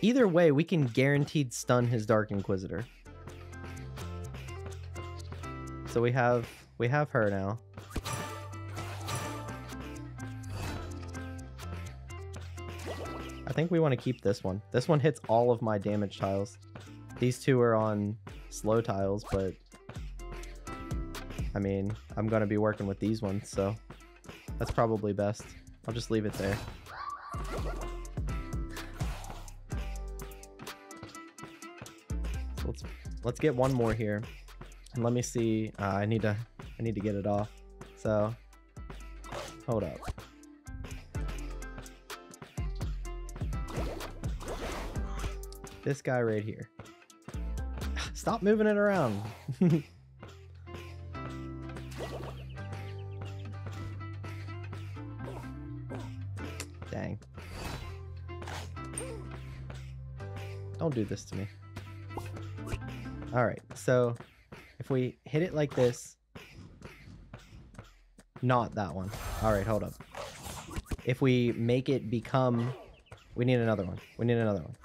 Either way, we can guaranteed stun his Dark Inquisitor. So we have we have her now. I think we want to keep this one. This one hits all of my damage tiles. These two are on slow tiles, but I mean, I'm going to be working with these ones, so that's probably best. I'll just leave it there. Let's get one more here. And let me see. Uh, I need to I need to get it off. So hold up. This guy right here. Stop moving it around. Dang. Don't do this to me. All right, so if we hit it like this, Not that one. All right, hold up. If we make it become... We need another one. We need another one.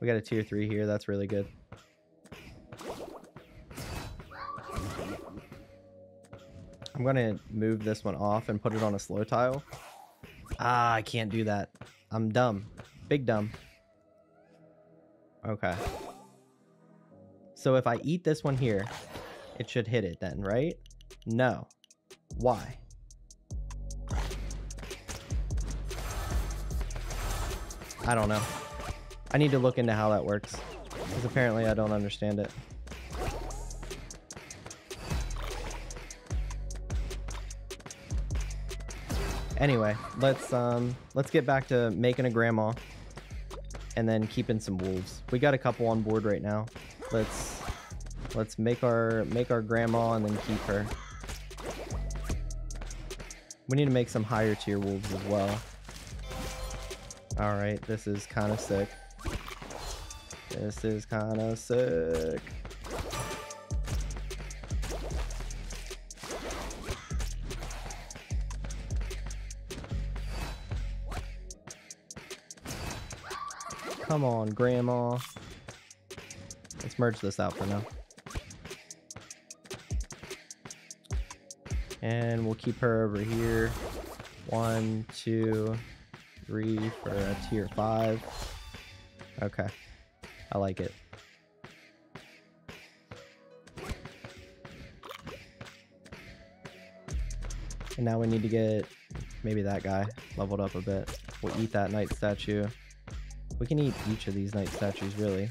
We got a tier 3 here. That's really good. I'm to move this one off and put it on a slow tile. Ah, I can't do that. I'm dumb. Big dumb. Okay. So if I eat this one here, it should hit it then, right? No. Why? I don't know. I need to look into how that works. Because apparently I don't understand it. Anyway, let's um let's get back to making a grandma and then keeping some wolves. We got a couple on board right now. Let's let's make our make our grandma and then keep her. We need to make some higher tier wolves as well. All right, this is kind of sick. This is kind of sick. Come on, Grandma. Let's merge this out for now. And we'll keep her over here. One, two, three for a tier five. Okay. I like it. And now we need to get maybe that guy leveled up a bit. We'll eat that knight statue. We can eat each of these knight statues, really.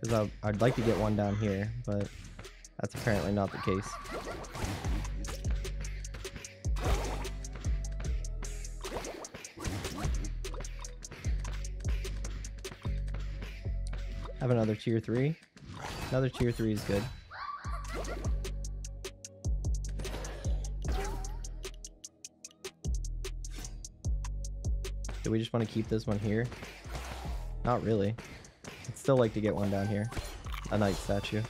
Because I'd like to get one down here, but that's apparently not the case. Have another tier 3. Another tier 3 is good. We just want to keep this one here? Not really. I'd still like to get one down here. A knight statue.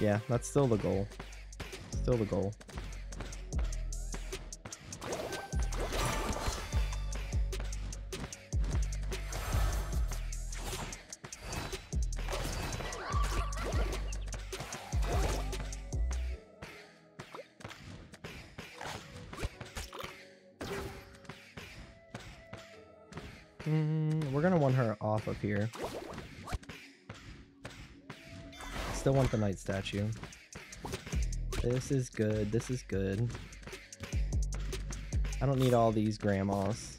Yeah, that's still the goal. Still the goal. Mm, we're gonna want her off up here. Still want the knight statue. This is good. This is good. I don't need all these grandmas.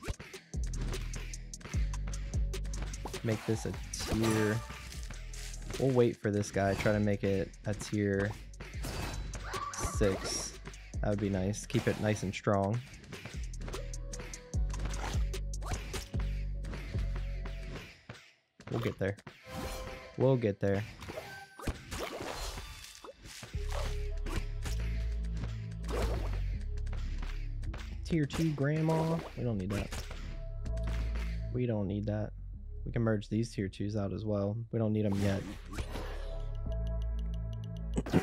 Make this a tier. We'll wait for this guy. Try to make it a tier six. That would be nice. Keep it nice and strong. There. We'll get there. Tier 2 grandma. We don't need that. We don't need that. We can merge these tier 2s out as well. We don't need them yet.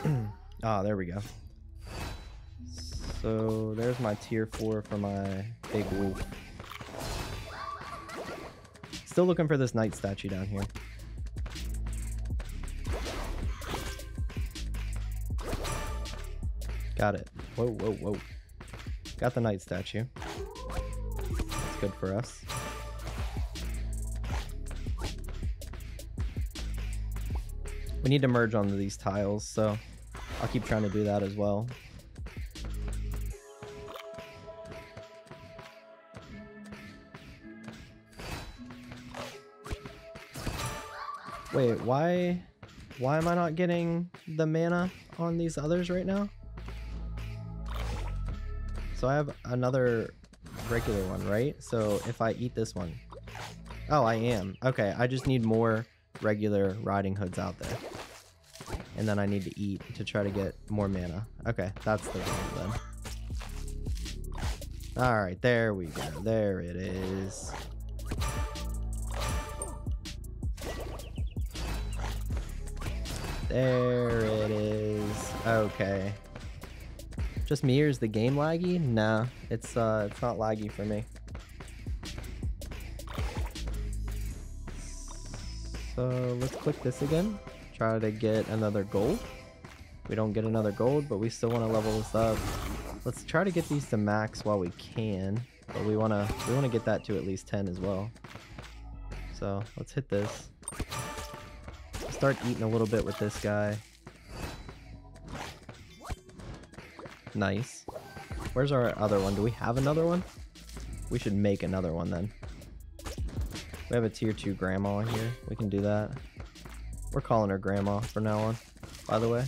ah, there we go. So there's my tier 4 for my big wolf. Still looking for this knight statue down here. Got it. Whoa, whoa, whoa. Got the knight statue. That's good for us. We need to merge onto these tiles, so I'll keep trying to do that as well. Wait, why why am I not getting the mana on these others right now? So I have another regular one, right? So if I eat this one. Oh, I am. Okay, I just need more regular riding hoods out there. And then I need to eat to try to get more mana. Okay, that's the goal then. Alright, there we go. There it is. There it is. Okay. Just me or is the game laggy? Nah, it's uh it's not laggy for me. So let's click this again. Try to get another gold. We don't get another gold, but we still want to level this up. Let's try to get these to max while we can. But we wanna we wanna get that to at least 10 as well. So let's hit this. Start eating a little bit with this guy. Nice. Where's our other one? Do we have another one? We should make another one then. We have a tier 2 grandma here. We can do that. We're calling her grandma from now on, by the way.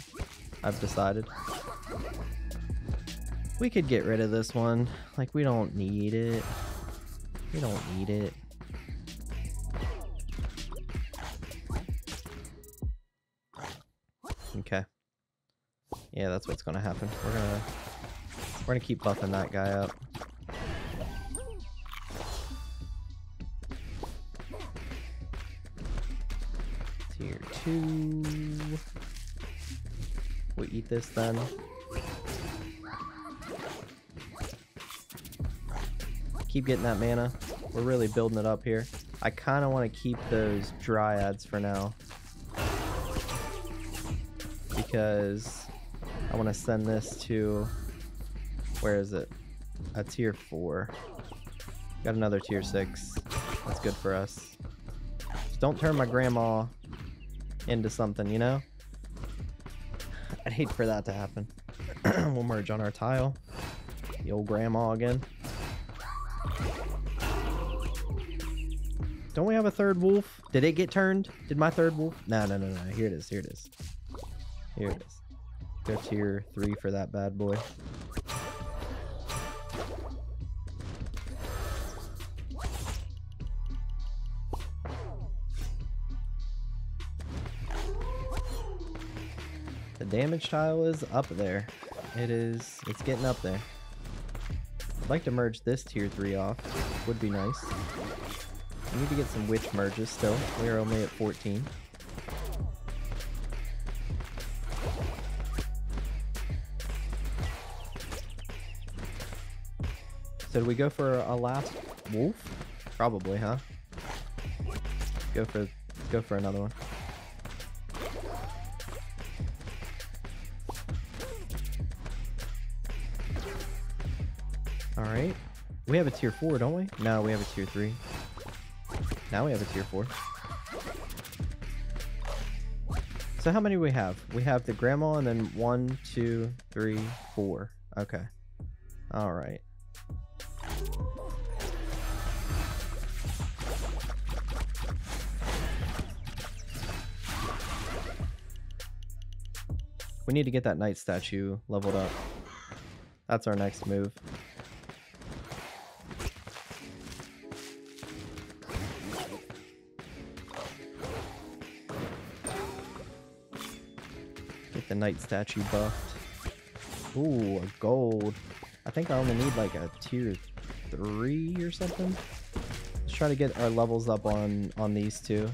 I've decided. We could get rid of this one. Like, we don't need it. We don't need it. Yeah, that's what's gonna happen. We're gonna we're gonna keep buffing that guy up. Tier two. We eat this then. Keep getting that mana. We're really building it up here. I kind of want to keep those dryads for now. Because I want to send this to... Where is it? A tier 4. Got another tier 6. That's good for us. Just don't turn my grandma into something, you know? I'd hate for that to happen. we'll merge on our tile. The old grandma again. Don't we have a third wolf? Did it get turned? Did my third wolf? No, no, no, no. Here it is. Here it is. Here it is. Tier 3 for that bad boy. The damage tile is up there. It is, it's getting up there. I'd like to merge this tier 3 off. Would be nice. We need to get some witch merges still. We are only at 14. So do we go for a last wolf? Probably, huh? Go for go for another one. Alright. We have a tier 4, don't we? No, we have a tier 3. Now we have a tier 4. So how many do we have? We have the grandma and then one, two, three, four. Okay. Alright. We need to get that knight statue leveled up. That's our next move. Get the knight statue buffed. Ooh, a gold. I think I only need like a tier three or something. Let's try to get our levels up on on these two.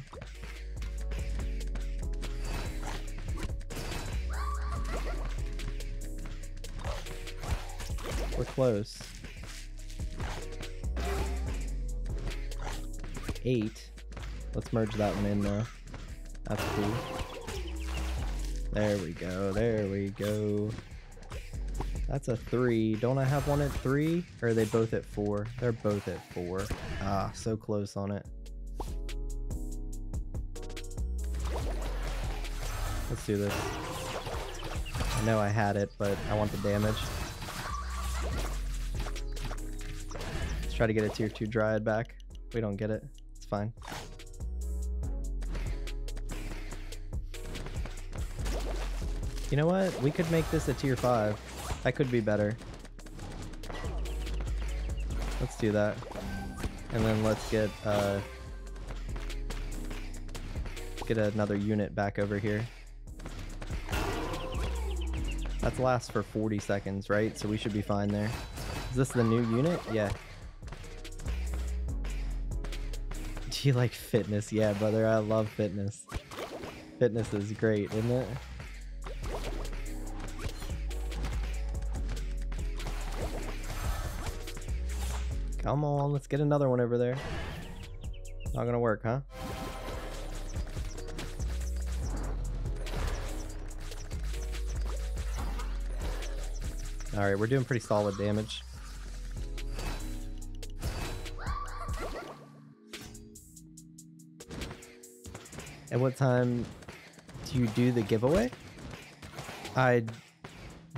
We're close. Eight. Let's merge that one in though. That's cool. There we go. There we go. That's a three. Don't I have one at three? Or are they both at four? They're both at four. Ah, so close on it. Let's do this. I know I had it, but I want the damage. Let's try to get a tier 2 Dryad back. We don't get it, it's fine. You know what? We could make this a tier 5. That could be better. Let's do that. And then let's get uh get another unit back over here. That's lasts for 40 seconds, right? So we should be fine there. Is this the new unit? Yeah. Do you like fitness? Yeah, brother, I love fitness. Fitness is great, isn't it? Come on, let's get another one over there. Not gonna work, huh? Alright, we're doing pretty solid damage. At what time do you do the giveaway? I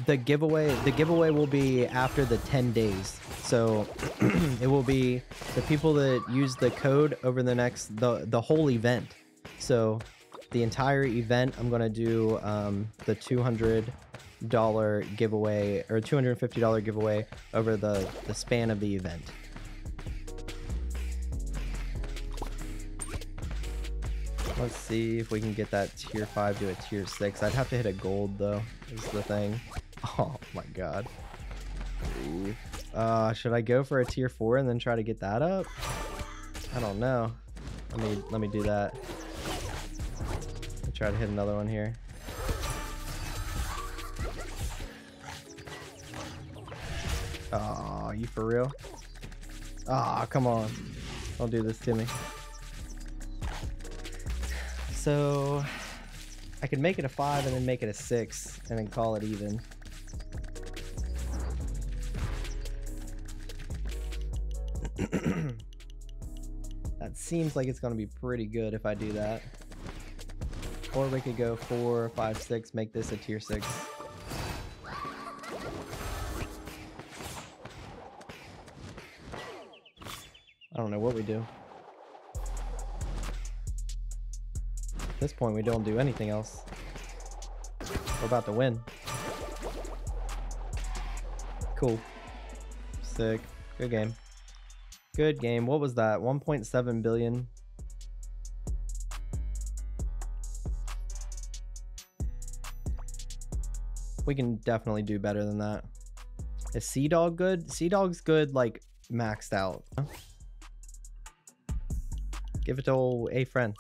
the giveaway the giveaway will be after the 10 days. So it will be the people that use the code over the next the the whole event. So the entire event I'm going to do um, the 200 dollar giveaway or 250 dollar giveaway over the the span of the event. Let's see if we can get that tier 5 to a tier 6. I'd have to hit a gold though, is the thing. Oh my god. Uh, should I go for a tier 4 and then try to get that up? I don't know. Let me let me do that. try to hit another one here. Oh, you for real? Ah, oh, come on. Don't do this to me. So I could make it a five and then make it a six and then call it even. Seems like it's going to be pretty good if I do that. Or we could go four, five, six, make this a tier six. I don't know what we do. At this point, we don't do anything else. We're about to win. Cool. Sick. Good game. Good game. What was that? 1.7 billion. We can definitely do better than that. Is Sea Dog good? Sea Dog's good, like, maxed out. Give it to old A friend.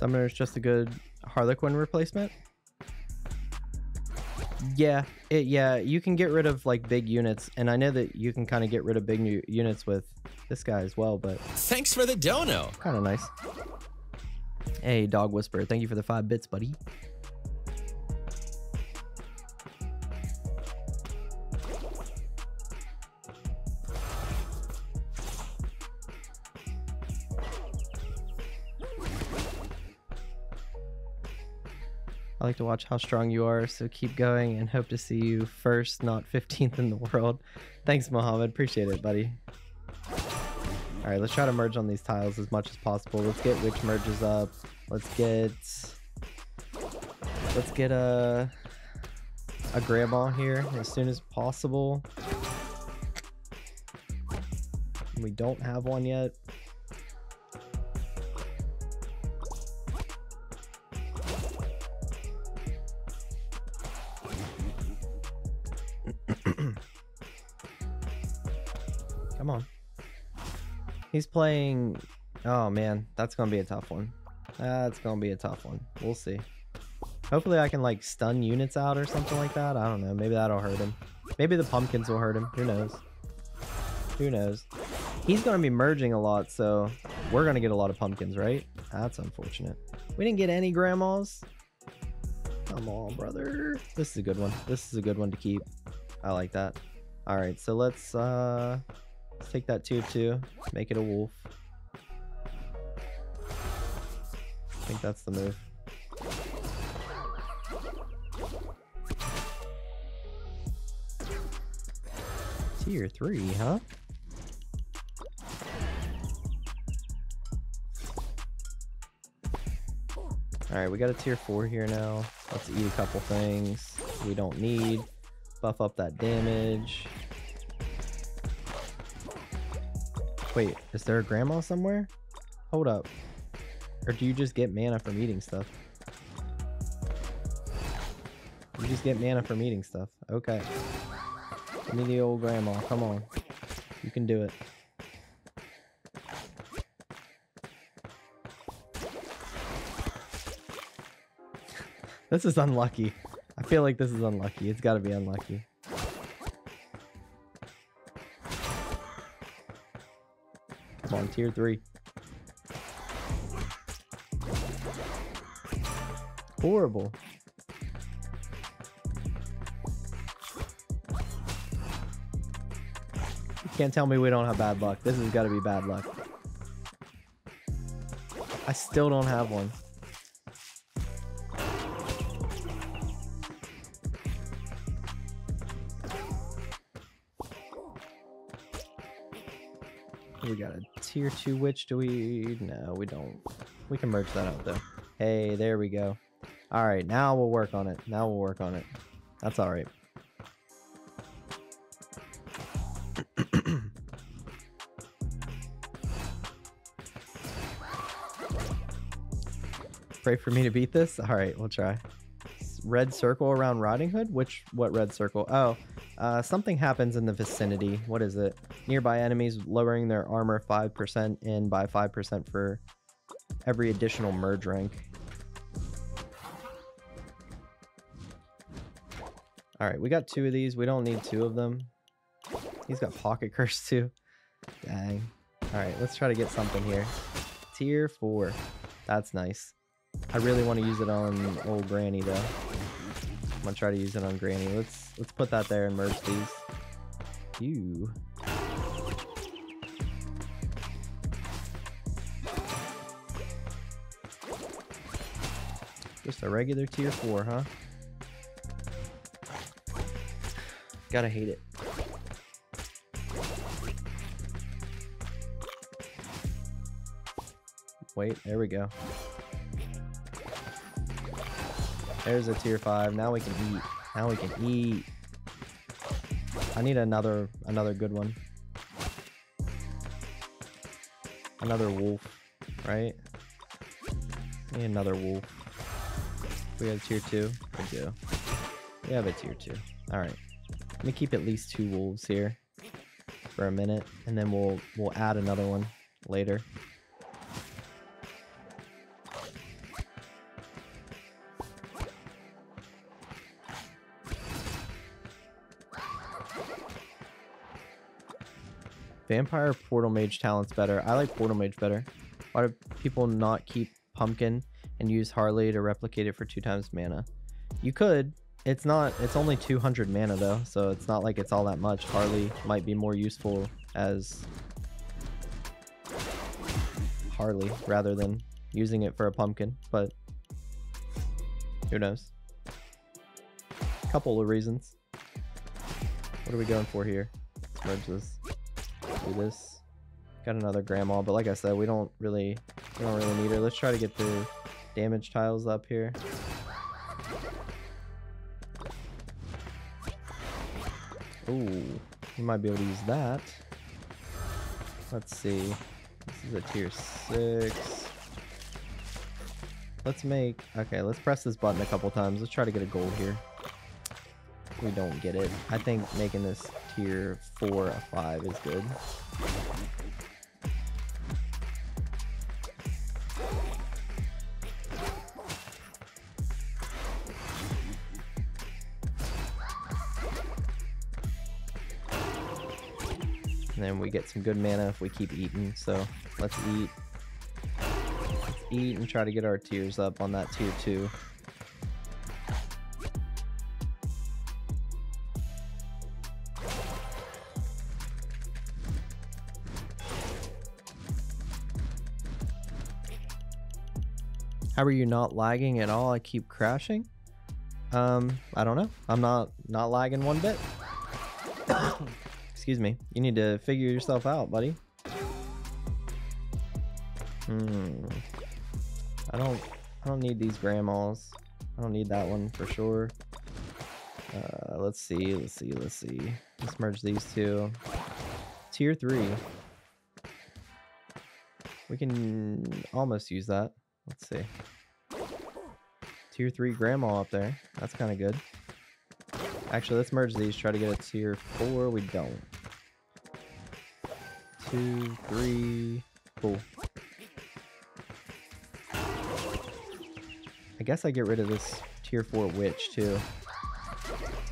Summoner is just a good Harlequin replacement. Yeah, it, yeah, you can get rid of like big units, and I know that you can kind of get rid of big units with this guy as well, but thanks for the dono. Kind of nice. Hey, Dog Whisperer, thank you for the five bits, buddy. Like to watch how strong you are, so keep going and hope to see you first, not 15th in the world. Thanks, Mohammed. Appreciate it, buddy. Alright, let's try to merge on these tiles as much as possible. Let's get witch merges up. Let's get... Let's get a... A grandma here as soon as possible. We don't have one yet. He's playing... Oh, man. That's going to be a tough one. That's going to be a tough one. We'll see. Hopefully I can, like, stun units out or something like that. I don't know. Maybe that'll hurt him. Maybe the pumpkins will hurt him. Who knows? Who knows? He's going to be merging a lot, so we're going to get a lot of pumpkins, right? That's unfortunate. We didn't get any grandmas. Come on, brother. This is a good one. This is a good one to keep. I like that. All right, so let's uh take that tube too. Make it a wolf. I think that's the move. Tier 3, huh? Alright, we got a tier 4 here now. Let's eat a couple things we don't need. Buff up that damage. Wait, is there a grandma somewhere? Hold up. Or do you just get mana from eating stuff? You just get mana from eating stuff. Okay. Give me the old grandma. Come on. You can do it. this is unlucky. I feel like this is unlucky. It's got to be unlucky. On, tier three. Horrible. You can't tell me we don't have bad luck. This has got to be bad luck. I still don't have one. Tier 2 witch. Do we? No, we don't. We can merge that out though. Hey, there we go. All right, now we'll work on it. Now we'll work on it. That's all right. Pray for me to beat this? All right, we'll try. Red circle around Riding Hood? Which, what red circle? Oh, uh, something happens in the vicinity. What is it? Nearby enemies lowering their armor 5% and by 5% for every additional merge rank. All right, we got two of these. We don't need two of them. He's got pocket curse too. Dang. All right, let's try to get something here. Tier four. That's nice. I really want to use it on old Granny though. I'm gonna try to use it on Granny. Let's let's put that there and merge these. You. Just a regular tier four, huh? Gotta hate it. Wait, there we go. There's a tier five. Now we can eat. Now we can eat. I need another another good one. Another wolf, right? Need another wolf. We have a tier two. We do. We have a tier two. All right. Let me keep at least two wolves here for a minute, and then we'll we'll add another one later. Vampire Portal Mage talent's better. I like Portal Mage better. Why do people not keep Pumpkin and use Harley to replicate it for two times mana? You could. It's not. It's only 200 mana though, so it's not like it's all that much. Harley might be more useful as Harley rather than using it for a pumpkin, but who knows? Couple of reasons. What are we going for here? Merge this. Do this. Got another grandma, but like I said, we don't really we don't really need her. Let's try to get the damage tiles up here. Ooh, you might be able to use that. Let's see. This is a tier six. Let's make okay. Let's press this button a couple times. Let's try to get a gold here. We don't get it. I think making this tier four a five is good. Get some good mana if we keep eating. So let's eat. Let's eat and try to get our tiers up on that tier two. How are you not lagging at all? I keep crashing. Um, I don't know. I'm not not lagging one bit. Excuse me. You need to figure yourself out, buddy. Hmm. I don't. I don't need these grandmas. I don't need that one for sure. Uh, let's see. Let's see. Let's see. Let's merge these two. Tier three. We can almost use that. Let's see. Tier three grandma up there. That's kind of good. Actually, let's merge these. Try to get a tier four. We don't. Two, three. Cool. I guess I get rid of this tier four witch too.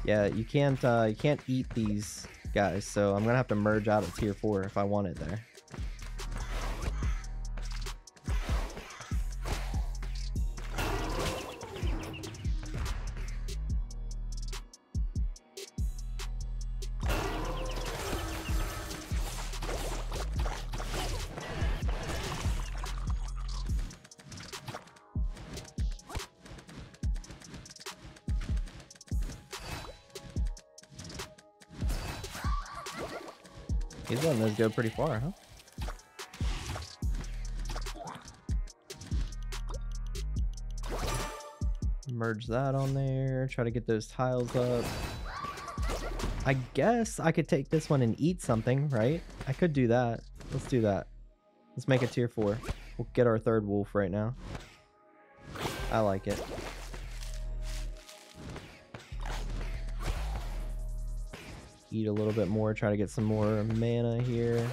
Yeah, you can't uh, you can't eat these guys, so I'm gonna have to merge out of tier four if I want it there. Go pretty far, huh? Merge that on there. Try to get those tiles up. I guess I could take this one and eat something, right? I could do that. Let's do that. Let's make a tier 4. We'll get our third wolf right now. I like it. Eat a little bit more, try to get some more mana here.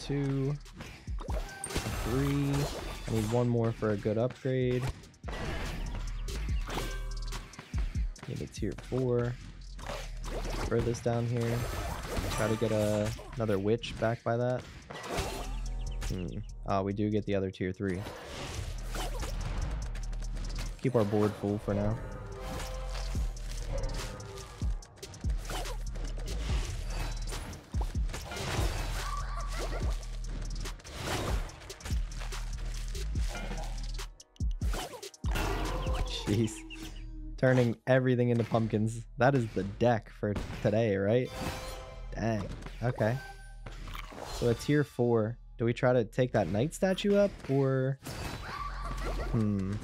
Two, three. Need one more for a good upgrade. A tier four. Throw this down here. Try to get a, another witch back by that. Hmm. Ah, we do get the other tier three. Keep our board full for now. Turning everything into pumpkins. That is the deck for today, right? Dang. Okay. So a tier 4. Do we try to take that knight statue up or... Hmm.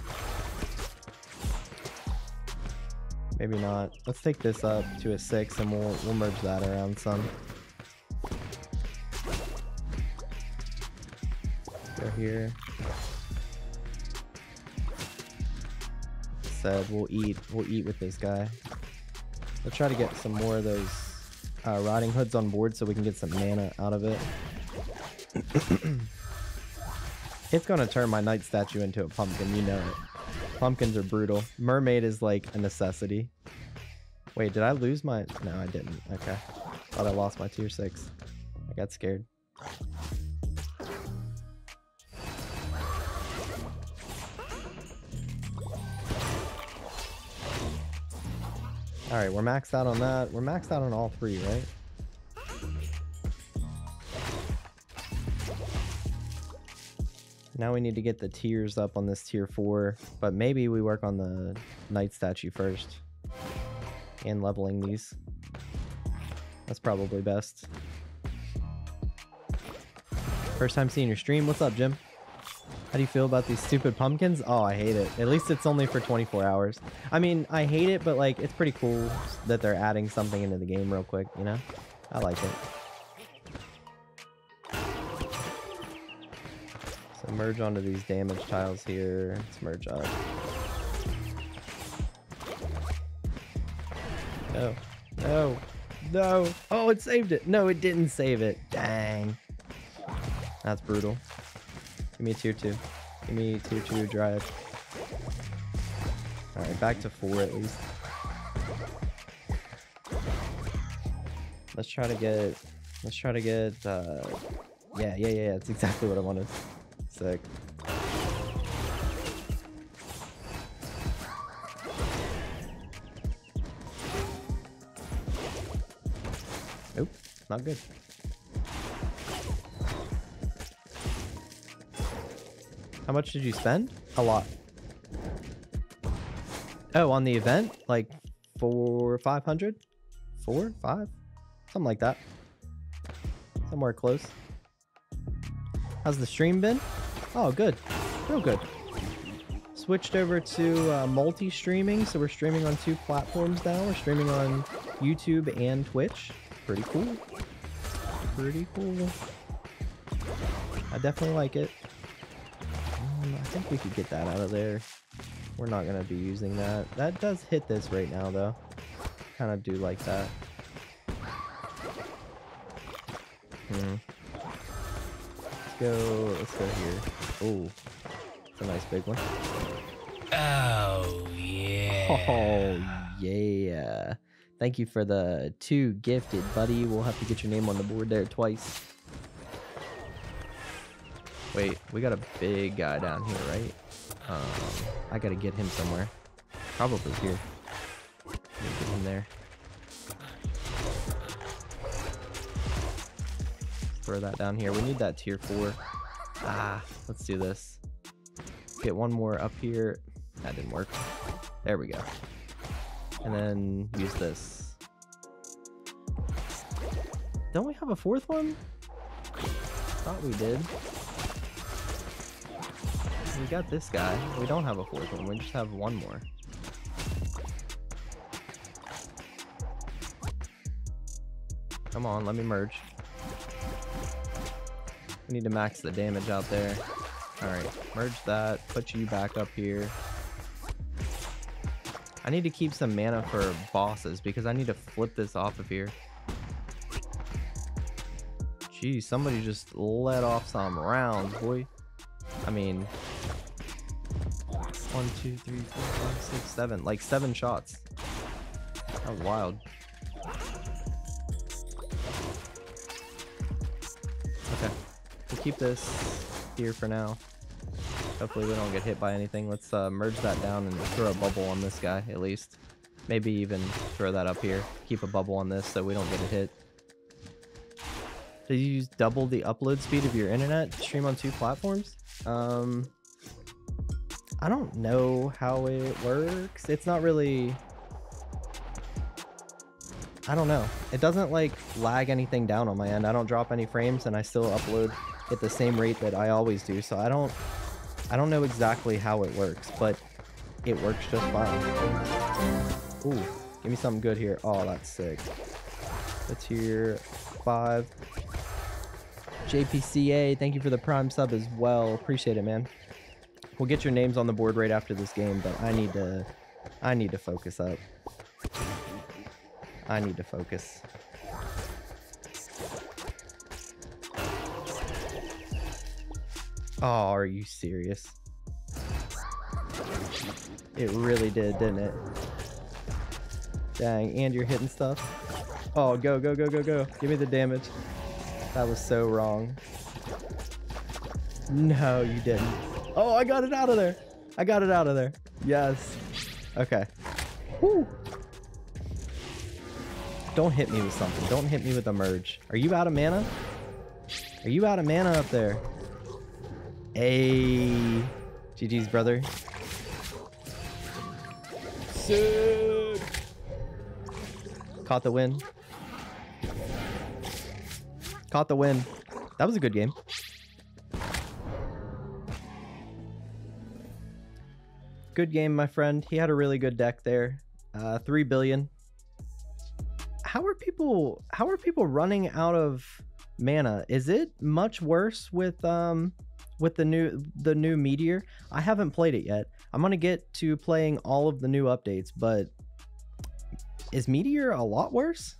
Maybe not. Let's take this up to a 6 and we'll, we'll merge that around some. Go here. Said we'll eat we'll eat with this guy. We'll try to get some more of those uh, riding hoods on board so we can get some mana out of it. it's gonna turn my knight statue into a pumpkin, you know it. Pumpkins are brutal. Mermaid is like a necessity. Wait, did I lose my... No, I didn't. Okay. Thought I lost my tier 6. I got scared. Alright, we're maxed out on that. We're maxed out on all three, right? Now we need to get the tiers up on this tier 4, but maybe we work on the knight statue first. And leveling these. That's probably best. First time seeing your stream. What's up, Jim? How do you feel about these stupid pumpkins? Oh, I hate it. At least it's only for 24 hours. I mean, I hate it, but like, it's pretty cool that they're adding something into the game real quick, you know? I like it. So merge onto these damage tiles here. Let's merge up. No. No. No. Oh, it saved it. No, it didn't save it. Dang. That's brutal. Give me tier 2. Give me tier 2 Dryad. Alright, back to 4 at least. Let's try to get... Let's try to get... Uh, yeah, yeah, yeah, that's exactly what I wanted. Sick. Nope, not good. How much did you spend? A lot. Oh, on the event? Like four, five hundred? Four, five? Something like that. Somewhere close. How's the stream been? Oh, good. Real good. switched over to uh, multi-streaming, so we're streaming on two platforms now. We're streaming on YouTube and Twitch. Pretty cool. Pretty cool. I definitely like it. We could get that out of there. We're not gonna be using that. That does hit this right now, though. Kind of do like that. Hmm. Let's go. Let's go here. Oh, it's a nice big one. Oh yeah. Oh yeah. Thank you for the two gifted, buddy. We'll have to get your name on the board there twice. Wait, we got a big guy down here, right? Um, I gotta get him somewhere. Probably here. Get him there. Throw that down here. We need that tier four. Ah, let's do this. Get one more up here. That didn't work. There we go. And then use this. Don't we have a fourth one? Thought we did. We got this guy. We don't have a fourth one. We just have one more. Come on, let me merge. We need to max the damage out there. Alright, merge that. Put you back up here. I need to keep some mana for bosses because I need to flip this off of here. Geez, somebody just let off some rounds, boy. I mean, one, two, three, four, five, six, seven. Like seven shots. That was wild. Okay. We'll keep this here for now. Hopefully we don't get hit by anything. Let's uh, merge that down and throw a bubble on this guy at least. Maybe even throw that up here. Keep a bubble on this so we don't get a hit. Did you use double the upload speed of your internet? Stream on two platforms? Um, I don't know how it works. It's not really... I don't know. It doesn't like lag anything down on my end. I don't drop any frames and I still upload at the same rate that I always do. So I don't I don't know exactly how it works, but it works just fine. Ooh, give me something good here. Oh, that's sick. That's here. Five. JPCA, thank you for the prime sub as well. Appreciate it, man. We'll get your names on the board right after this game, but I need to I need to focus up. I need to focus. Oh, are you serious? It really did, didn't it? Dang, and you're hitting stuff. Oh, go, go, go, go, go. Give me the damage. That was so wrong. No, you didn't. Oh, I got it out of there. I got it out of there. Yes. Okay. Woo. Don't hit me with something. Don't hit me with a merge. Are you out of mana? Are you out of mana up there? Hey. GG's, brother. Sick. Caught the win. Caught the win. That was a good game. Good game, my friend. He had a really good deck there. Uh, three billion. How are people? How are people running out of mana? Is it much worse with um with the new the new meteor? I haven't played it yet. I'm gonna get to playing all of the new updates, but is meteor a lot worse?